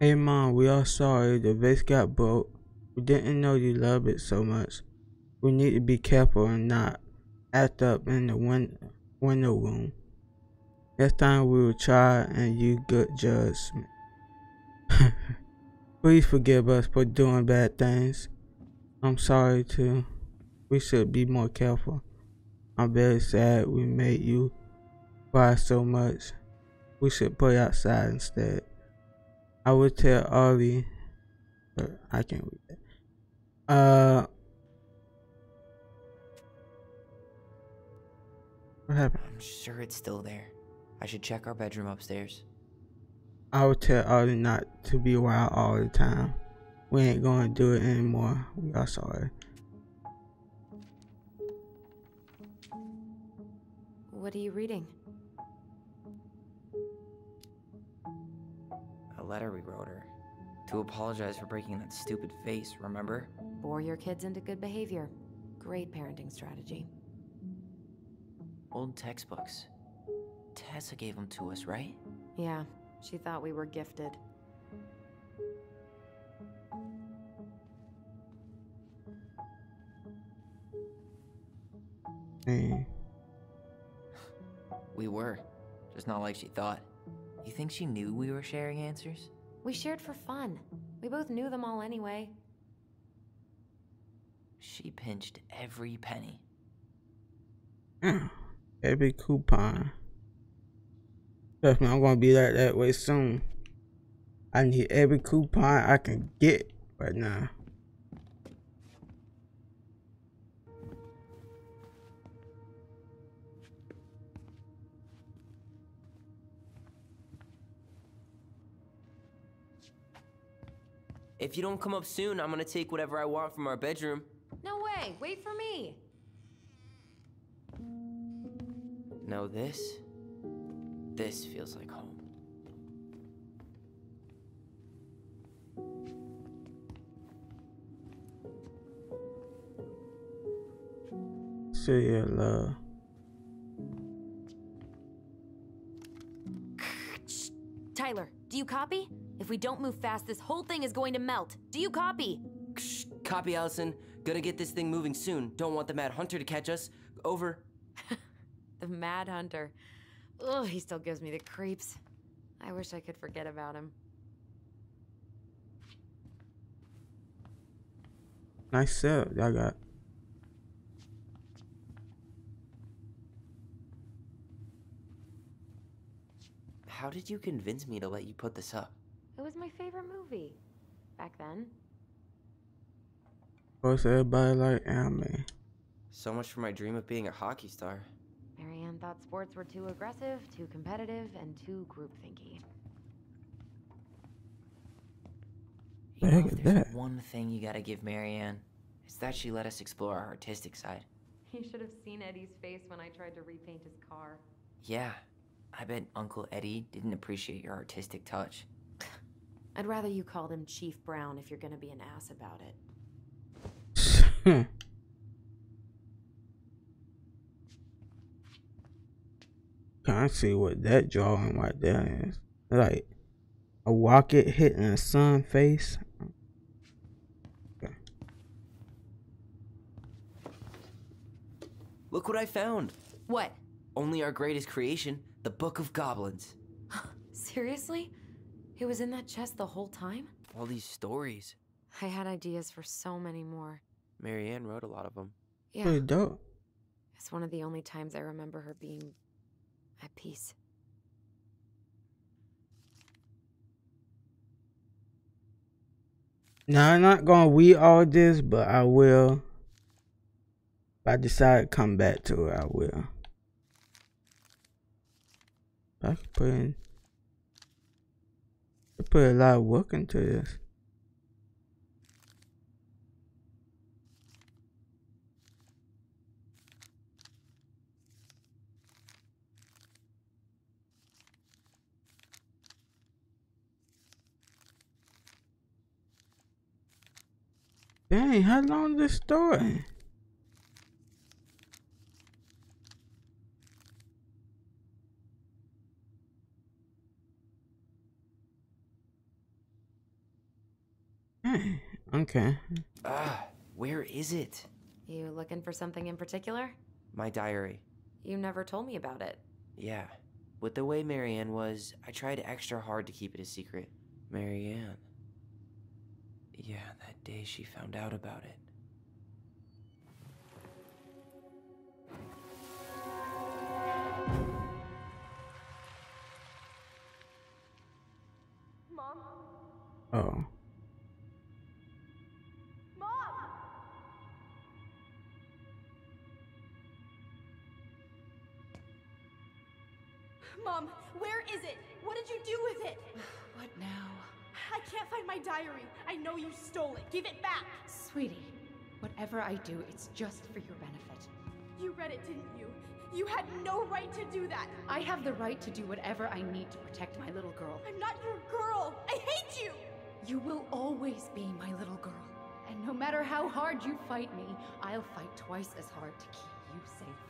Hey mom, we are sorry the vase got broke. We didn't know you love it so much. We need to be careful and not act up in the win- window room. Next time we will try and use good judgment. Please forgive us for doing bad things. I'm sorry too. We should be more careful. I'm very sad we made you cry so much. We should play outside instead. I would tell Ollie, but I can't read that. Uh, what happened? I'm sure it's still there. I should check our bedroom upstairs. I would tell Ollie not to be wild all the time. We ain't gonna do it anymore. We are sorry. What are you reading? Letter we wrote her. To apologize for breaking that stupid face, remember? Bore your kids into good behavior. Great parenting strategy. Old textbooks. Tessa gave them to us, right? Yeah, she thought we were gifted. Hey, We were. Just not like she thought. You think she knew we were sharing answers? We shared for fun. We both knew them all anyway. She pinched every penny. yeah, every coupon. Trust me, I'm gonna be like that way soon. I need every coupon I can get right now. If you don't come up soon, I'm gonna take whatever I want from our bedroom. No way! Wait for me! No, this? This feels like home. Say your love. Tyler, do you copy? If we don't move fast, this whole thing is going to melt. Do you copy? Shh, copy, Alyson. Gonna get this thing moving soon. Don't want the Mad Hunter to catch us. Over. The Mad Hunter. Ugh, he still gives me the creeps. I wish I could forget about him. Nice setup y'all got. How did you convince me to let you put this up? It was my favorite movie. Back then. Of course, everybody like anime. So much for my dream of being a hockey star. Mary-Ann thought sports were too aggressive, too competitive, and too groupthinky. You The know, if there's that? one thing you gotta give Mary-Ann, it's that she let us explore our artistic side. You should have seen Eddie's face when I tried to repaint his car. Yeah, I bet Uncle Eddie didn't appreciate your artistic touch. I'd rather you call them Chief Brown if you're going to be an ass about it. I see what that drawing right there is. Like a rocket hitting a sun face. Look what I found. What? Only our greatest creation, the Book of Goblins. Seriously? It was in that chest the whole time? All these stories. I had ideas for so many more. Mary-Ann wrote a lot of them. Yeah. Pretty dope. It's one of the only times I remember her being at peace. Now I'm not gonna read all this, but I will. If I decide to come back to it, I will. I can put in. Put a lot of work into this. Dang, how long this story? okay. Ah, where is it? You looking for something in particular? My diary. You never told me about it. Yeah. With the way Mary-Ann was, I tried extra hard to keep it a secret. Mary-Ann. Yeah, that day she found out about it. Mom? Oh. Mom, where is it? What did you do with it? What now? I can't find my diary. I know you stole it. Give it back. Sweetie, whatever I do, it's just for your benefit. You read it, didn't you? You had no right to do that. I have the right to do whatever I need to protect my little girl. I'm not your girl. I hate you. You will always be my little girl. And no matter how hard you fight me, I'll fight twice as hard to keep you safe.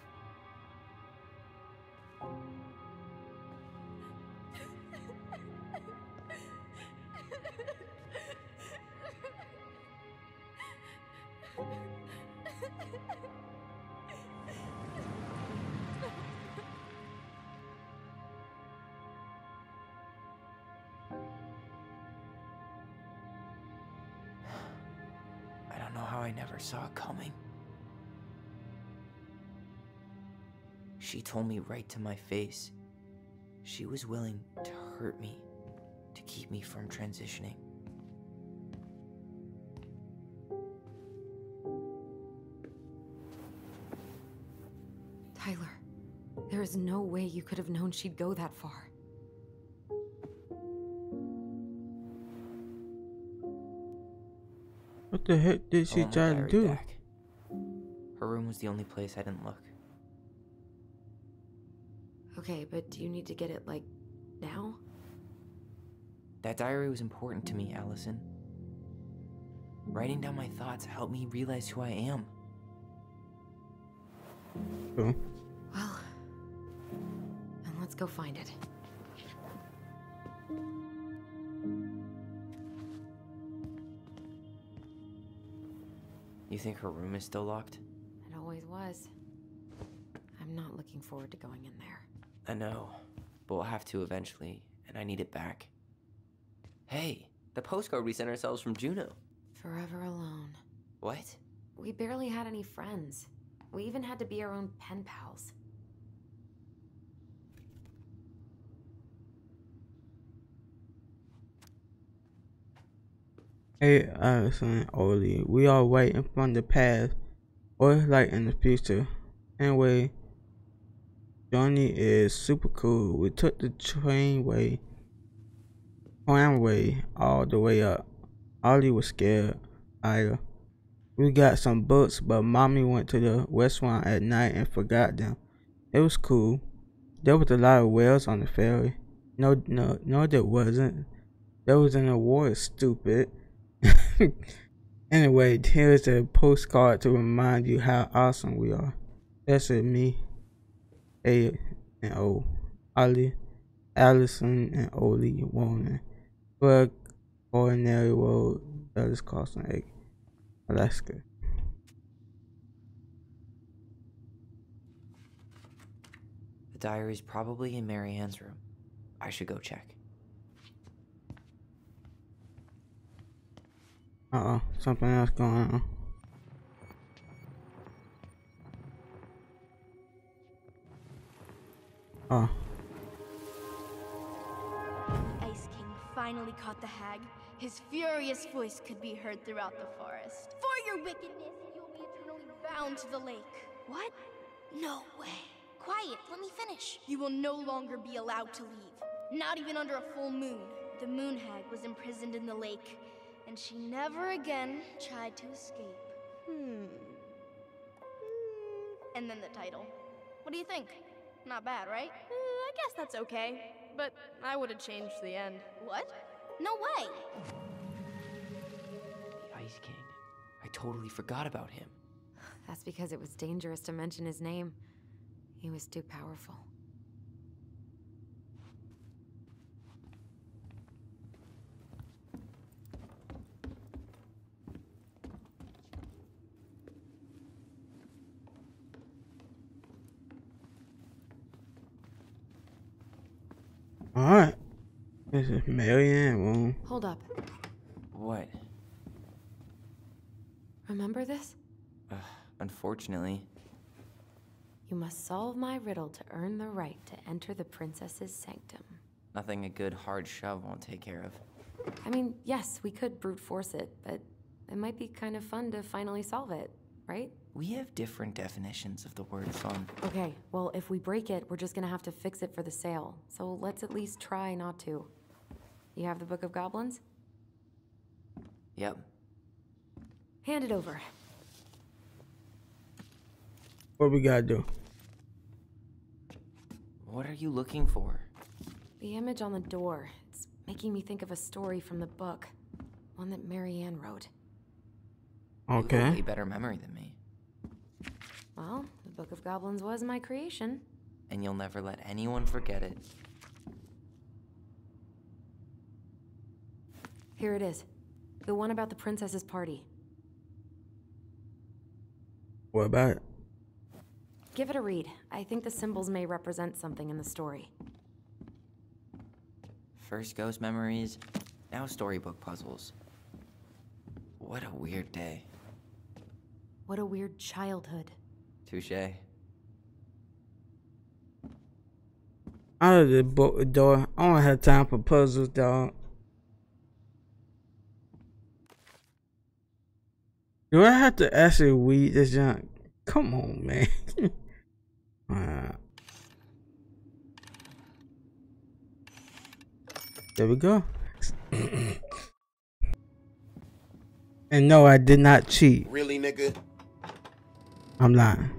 Never saw coming. She told me right to my face. She was willing to hurt me to keep me from transitioning. Tyler, there is no way you could have known she'd go that far. The heck did she try to do? back. Her room was the only place I didn't look. Okay, but do you need to get it, like, now? That diary was important to me, Alyson. Writing down my thoughts helped me realize who I am. Cool. Well, then let's go find it. You think her room is still locked? It always was. I'm not looking forward to going in there. I know, but we'll have to eventually, and I need it back. Hey, the postcard we sent ourselves from Juneau. Forever alone. What? We barely had any friends. We even had to be our own pen pals. Hey, Alyson, Ollie, we are waiting from the past, or like in the future. Anyway, Juneau is super cool. We took the train way, tramway all the way up. Ollie was scared. Ida. We got some books, but mommy went to the restaurant at night and forgot them. It was cool. There was a lot of whales on the ferry. No, no, no, there wasn't. There was an award, stupid. anyway, here's a postcard to remind you how awesome we are. That's it, me. A and O. Ali, Alyson, and Ollie Warner. 12 Ordinary Road, Delos Crossing Lake, Alaska. The diary's probably in Mary-Ann's room. I should go check. Uh oh, something else going on. Oh. Ice King finally caught the hag. His furious voice could be heard throughout the forest. For your wickedness, you'll be eternally bound to the lake. What? No way. Quiet, let me finish. You will no longer be allowed to leave. Not even under a full moon. The moon hag was imprisoned in the lake, and she never again tried to escape. Hmm. And then the title. What do you think? Not bad, right? Uh, I guess that's okay. But I would have changed the end. What? No way! The Ice King. I totally forgot about him. That's because it was dangerous to mention his name. He was too powerful. Alright. This is Mary-Ann room. Hold up. What? Remember this? Uh, unfortunately. You must solve my riddle to earn the right to enter the princess's sanctum. Nothing a good hard shove won't take care of. I mean, yes, we could brute force it, but it might be kind of fun to finally solve it, right? We have different definitions of the word fun. Okay, well, if we break it, we're just gonna have to fix it for the sale. So let's at least try not to. You have the Book of Goblins? Yep. Hand it over. What we gotta do? What are you looking for? The image on the door. It's making me think of a story from the book. One that Mary-Ann wrote. You have Okay. a better memory than me. Well, the Book of Goblins was my creation. And you'll never let anyone forget it. Here it is. The one about the princess's party. What about it? Give it a read. I think the symbols may represent something in the story. First ghost memories, now storybook puzzles. What a weird day. What a weird childhood. Touche. Out of the book door. I don't have time for puzzles, dog. Do I have to actually weed this junk? Come on, man. Alright. There we go. and no, I did not cheat. Really, nigga? I'm lying.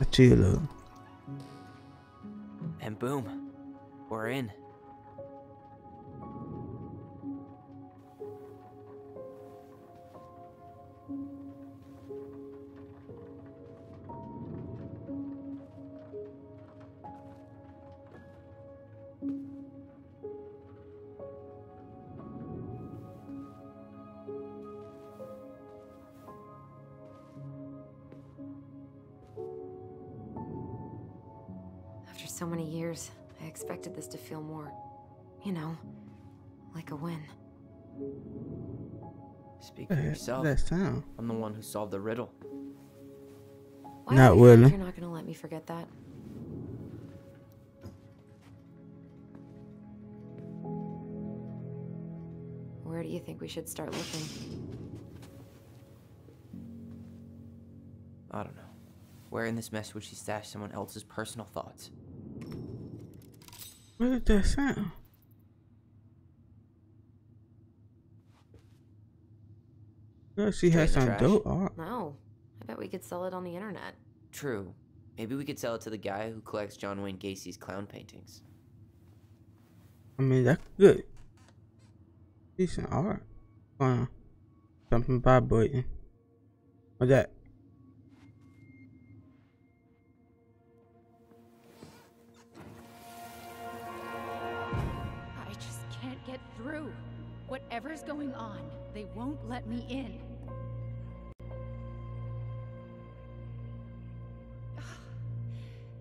I a little. And boom, we're in. Many years, I expected this to feel more, you know, like a win. Speak for yourself. that sound. I'm the one who solved the riddle. Why Not do I feel like really. You're not gonna let me forget that. Where do you think we should start looking? I don't know. Where in this mess would she stash someone else's personal thoughts? What did that sound? Girl, she Straight has some trash. dope art. No. I bet we could sell it on the internet. True. Maybe we could sell it to the guy who collects John Wayne Gacy's clown paintings. I mean, that's good. Decent art. Uh, something vibrating. What that? Through. Whatever's going on, they won't let me in.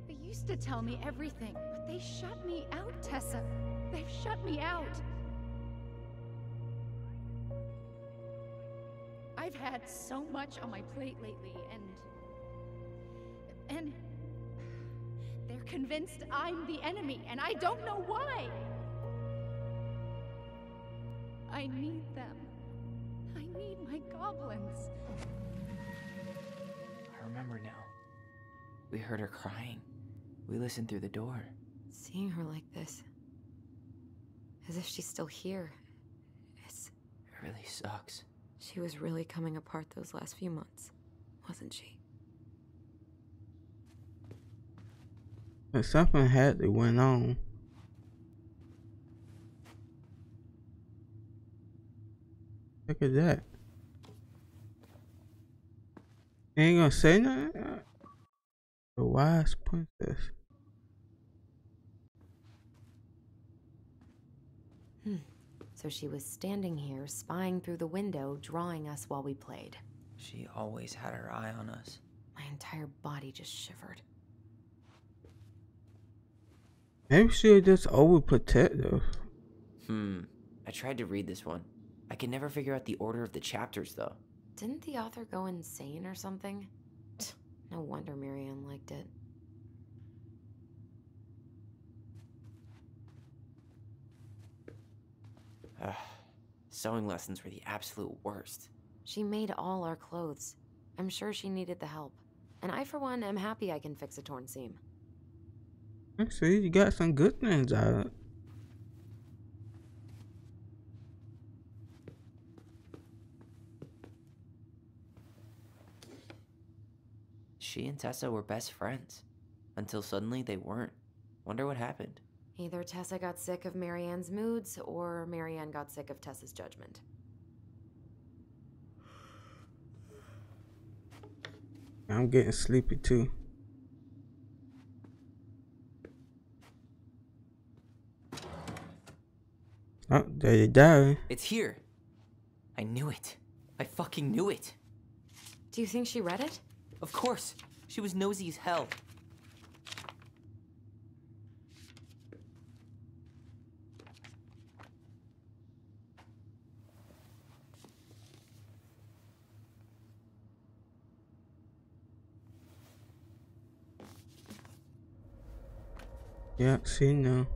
They used to tell me everything, but they shut me out, Tessa. They've shut me out. I've had so much on my plate lately, and. And. They're convinced I'm the enemy, and I don't know why! I need them. I need my goblins. I remember now. We heard her crying. We listened through the door. Seeing her like this. As if she's still here. It's. It really sucks. She was really coming apart those last few months, wasn't she? But something had to went on. Look at that. You ain't gonna say nothing? The wise princess. Hmm. So she was standing here, spying through the window, drawing us while we played. She always had her eye on us. My entire body just shivered. Maybe she was just overprotective. Hmm. I tried to read this one. I can never figure out the order of the chapters, though. Didn't the author go insane or something? No wonder Mary-Ann liked it. Ugh. Sewing lessons were the absolute worst. She made all our clothes. I'm sure she needed the help. And I, for one, am happy I can fix a torn seam. See, you got some good things out of it. She and Tessa were best friends. Until suddenly they weren't. Wonder what happened. Either Tessa got sick of Mary-Ann's moods, or Mary-Ann got sick of Tessa's judgment. I'm getting sleepy too. Oh, there you go. It's here. I knew it. I fucking knew it. Do you think she read it? Of course. She was nosy as hell. Yeah, see now.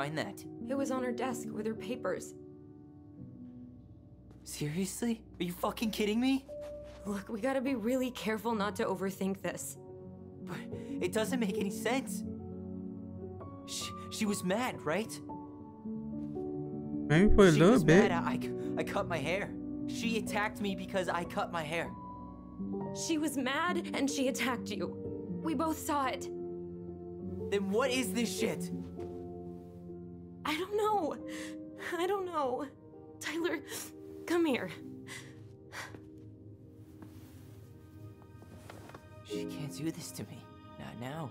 Find that? It was on her desk with her papers. Seriously? Are you fucking kidding me? Look, we gotta be really careful not to overthink this. But it doesn't make any sense. She, she was mad, right? Maybe for a she little was bit. mad I, I cut my hair. She attacked me because I cut my hair. She was mad and she attacked you. We both saw it. Then what is this shit? I don't know. I don't know. Tyler, come here. She can't do this to me. Not now.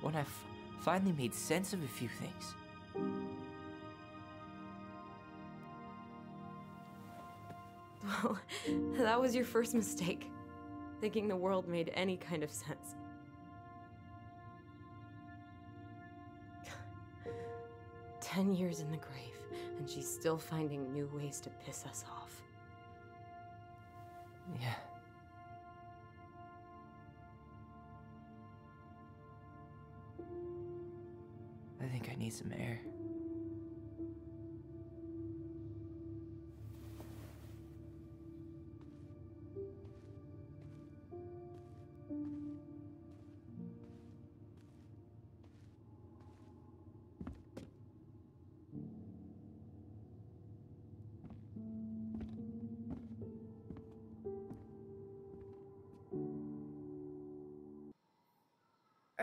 When I've finally made sense of a few things. Well, that was your first mistake. Thinking the world made any kind of sense. Ten years in the grave, and she's still finding new ways to piss us off. Yeah. I think I need some air.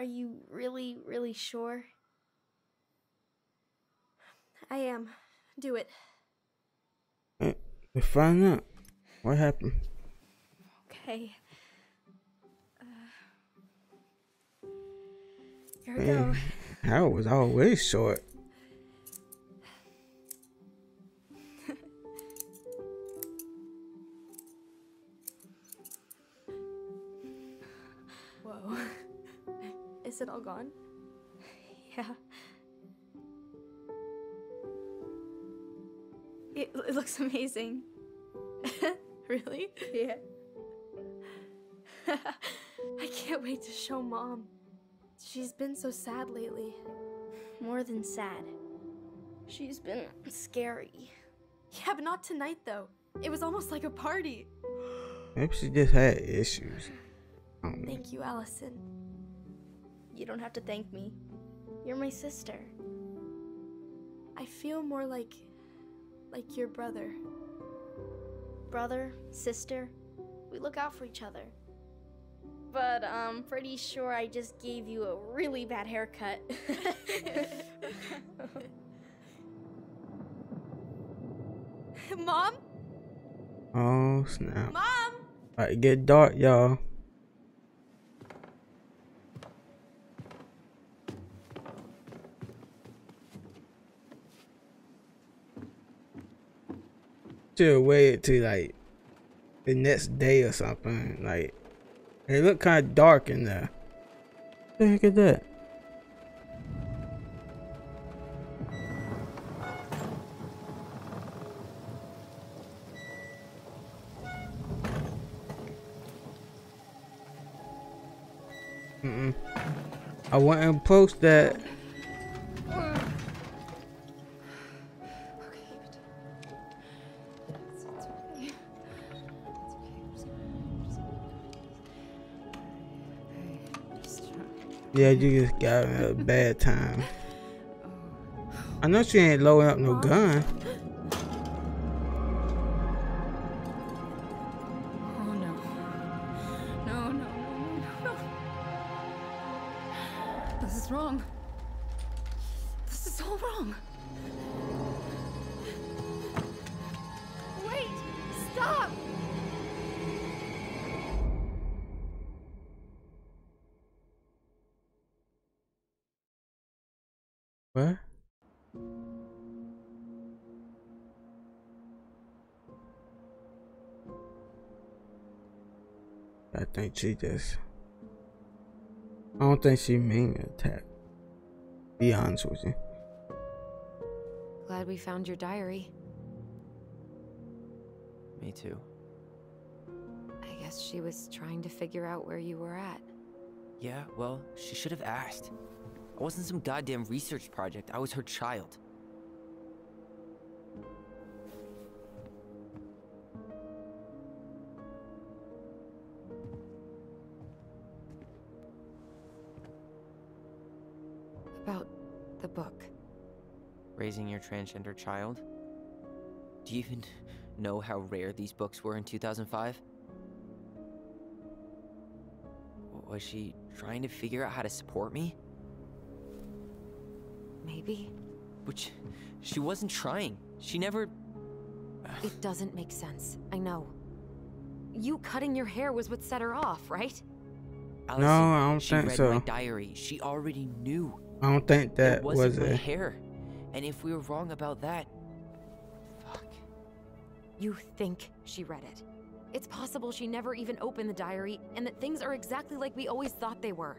Are you really, really sure? I am. Do it. Uh, We find out what happened. Okay. Uh, here we go. Harold was always short. Amazing. really? Yeah. I can't wait to show mom. She's been so sad lately. More than sad. She's been scary. Yeah, but not tonight though. It was almost like a party. Maybe she just had issues. I don't know. Thank you, Alyson. You don't have to thank me. You're my sister. I feel more like like your brother. Brother, sister, we look out for each other. But I'm pretty sure I just gave you a really bad haircut. Mom? Oh snap! Mom? To get dark, y'all. Should have waited like the next day or something. Like it looked kind of dark in there. What the heck is that? Mm-mm. I wouldn't post that. Yeah, you just got a bad time. I know she ain't loading up no gun. She just. I don't think she mean to attack. Be honest with you. Glad we found your diary. Me too. I guess she was trying to figure out where you were at. Yeah, well, she should have asked. I wasn't some goddamn research project. I was her child. Raising your transgender child? Do you even know how rare these books were in 2005? Was she trying to figure out how to support me? Maybe? Which she wasn't trying. She never. It doesn't make sense. I know. You cutting your hair was what set her off, right? Alyson, I don't she think read so. my diary. She already knew. I don't think that it wasn't was my a. hair. And if we were wrong about that, fuck. You think she read it. It's possible she never even opened the diary and that things are exactly like we always thought they were.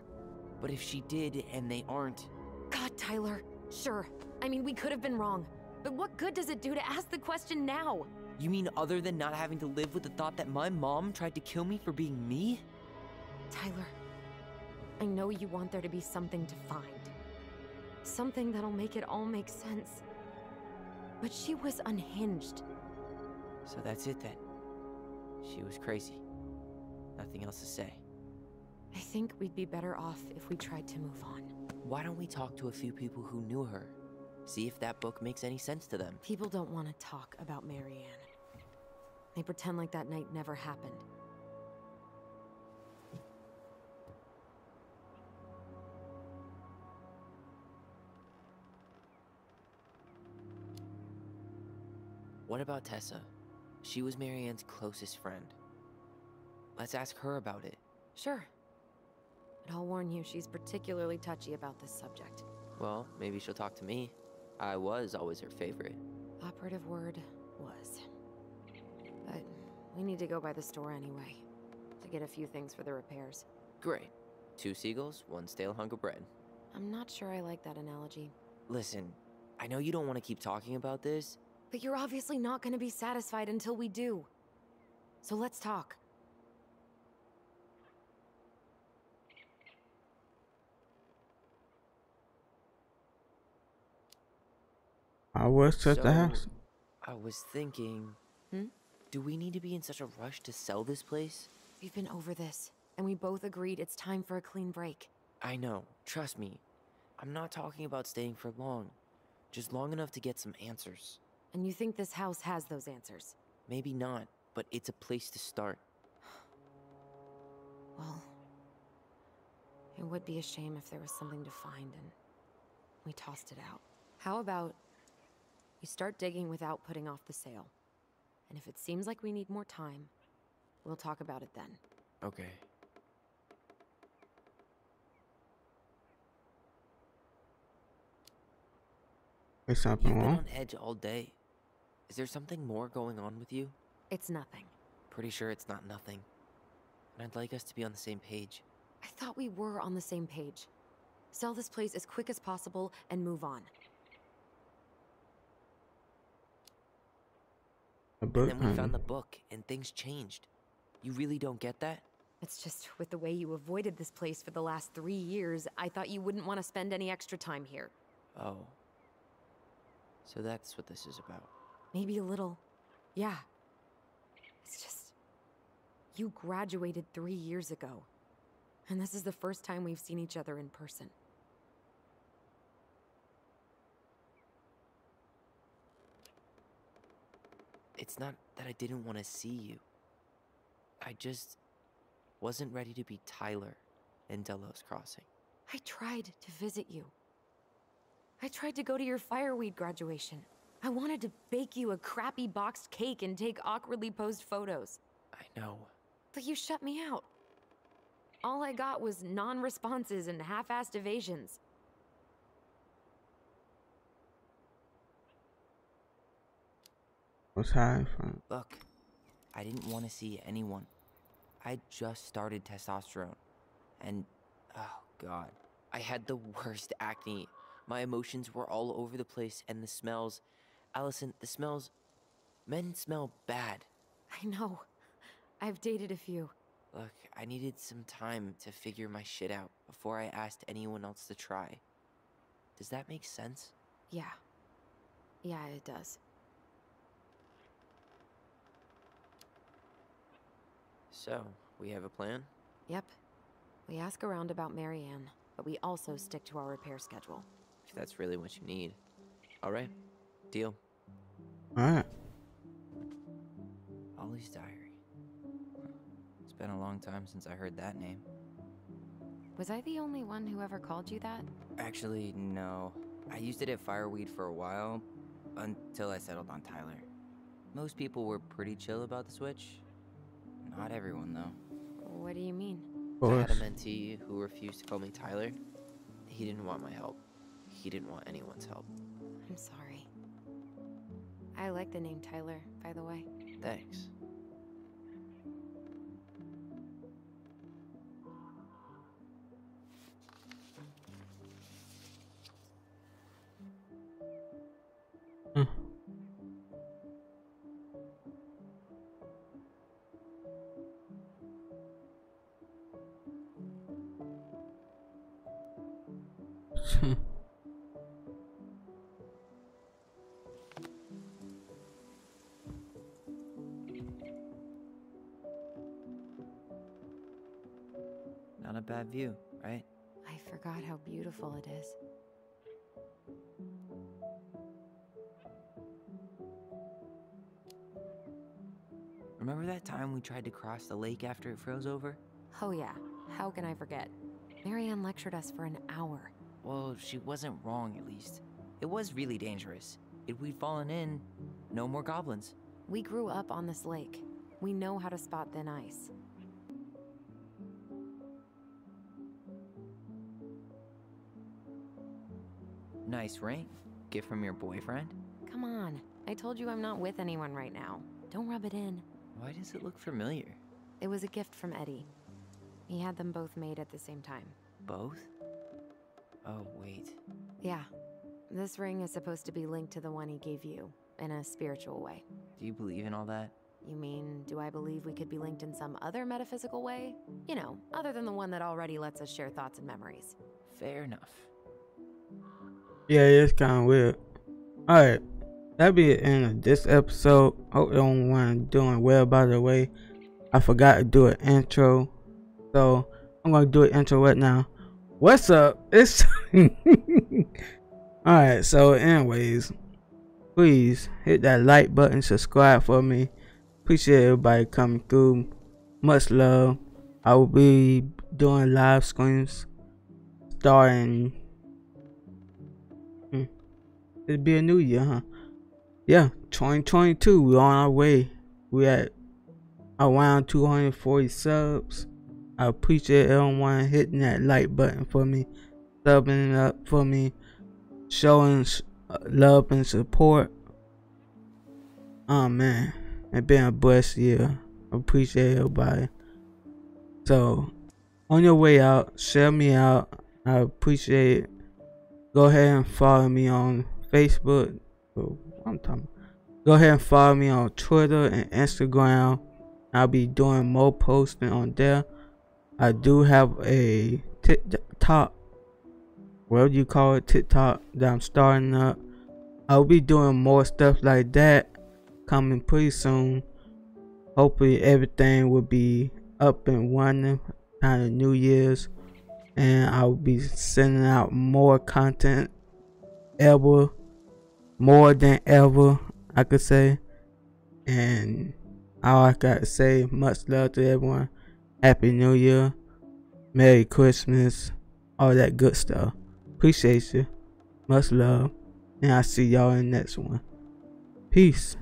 But if she did and they aren't, God, Tyler. Sure. I mean, we could have been wrong. But what good does it do to ask the question now? you mean other than not having to live with the thought that my mom tried to kill me for being me? Tyler, I know you want there to be something to find. Something that'll make it all make sense. But she was unhinged. So that's it then. She was crazy. Nothing else to say. I think we'd be better off if we tried to move on. Why don't we talk to a few people who knew her? See if that book makes any sense to them. People don't want to talk about Mary-Ann. They pretend like that night never happened. What about Tessa? She was Mary-Ann's closest friend. Let's ask her about it. Sure. But I'll warn you, she's particularly touchy about this subject. Well, maybe she'll talk to me. I was always her favorite. Operative word was. But we need to go by the store anyway to get a few things for the repairs. Great. Two seagulls, one stale hunk of bread. I'm not sure I like that analogy. Listen, I know you don't want to keep talking about this. But you're obviously not going to be satisfied until we do. So let's talk. I was just so, the house. I was thinking. Hmm? Do we need to be in such a rush to sell this place? We've been over this, and we both agreed it's time for a clean break. I know. Trust me. I'm not talking about staying for long. Just long enough to get some answers. And you think this house has those answers? Maybe not, but it's a place to start. Well, it would be a shame if there was something to find and we tossed it out. How about we start digging without putting off the sale? And if it seems like we need more time, we'll talk about it then. Okay. Is something You've been on edge all day. Is there something more going on with you? It's nothing. Pretty sure it's not nothing. And I'd like us to be on the same page. I thought we were on the same page. Sell this place as quick as possible and move on. And then we found the book, and things changed. You really don't get that? It's just with the way you avoided this place for the last three years, I thought you wouldn't want to spend any extra time here. Oh. So that's what this is about. Maybe a little. Yeah. It's just. You graduated three years ago. And this is the first time we've seen each other in person. It's not that I didn't want to see you. I just wasn't ready to be Tyler in Delos Crossing. I tried to visit you. I tried to go to your Fireweed graduation. I wanted to bake you a crappy boxed cake and take awkwardly posed photos. I know. But you shut me out. All I got was non responses and half assed evasions. What's high from. Look, I didn't want to see anyone. I just started testosterone. And, oh god, I had the worst acne. My emotions were all over the place, and the smells. Alyson, the smells. Men smell bad. I know. I've dated a few. Look, I needed some time to figure my shit out before I asked anyone else to try. Does that make sense? Yeah. Yeah, it does. So, we have a plan? Yep. We ask around about Mary-Ann, but we also stick to our repair schedule. If that's really what you need. Alright, deal. Alright. Ollie's Diary. It's been a long time since I heard that name. Was I the only one who ever called you that? Actually, no. I used it at Fireweed for a while, until I settled on Tyler. Most people were pretty chill about the switch. Not everyone, though. What do you mean? I had a Course. mentee who refused to call me Tyler. He didn't want my help. He didn't want anyone's help. I'm sorry. I like the name Tyler, by the way. Thanks. View, right? I forgot how beautiful it is. Remember that time we tried to cross the lake after it froze over? Oh, yeah. How can I forget? Mary-Ann lectured us for an hour. Well, she wasn't wrong, at least. It was really dangerous. if we'd fallen in, no more goblins. We grew up on this lake. We know how to spot thin ice. Nice ring. Gift from your boyfriend? Come on. I told you I'm not with anyone right now. Don't rub it in. Why does it look familiar? It was a gift from Eddie. He had them both made at the same time. Both? Oh, wait. Yeah. This ring is supposed to be linked to the one he gave you, in a spiritual way. Do you believe in all that? You mean, do I believe we could be linked in some other metaphysical way? You know, other than the one that already lets us share thoughts and memories. Fair enough. Yeah, it's kind of weird. Alright, that'll be the end of this episode. Hope everyone doing well, by the way. I forgot to do an intro. So, I'm going to do an intro right now. What's up? It's. Alright, so, anyways, please hit that like button, subscribe for me. Appreciate everybody coming through. Much love. I will be doing live streams starting It'll be a new year, huh? Yeah, 2022. We're on our way. We at around 240 subs. I appreciate everyone hitting that like button for me, subbing up for me, showing uh, love and support. Oh man, it's been a blessed year. Appreciate everybody. So, on your way out, share me out. I appreciate it. Go ahead and follow me on Facebook. Oh, I'm talking. Go ahead and follow me on Twitter and Instagram. I'll be doing more posting on there. I do have a TikTok, what do you call it, TikTok that I'm starting up. I'll be doing more stuff like that coming pretty soon. Hopefully everything will be up and running kind of New Year's, and I'll be sending out more content ever more than ever, I could say. And all I got to say, much love to everyone. Happy New Year. Merry Christmas. All that good stuff. Appreciate you. Much love. And I'll see y'all in the next one. Peace.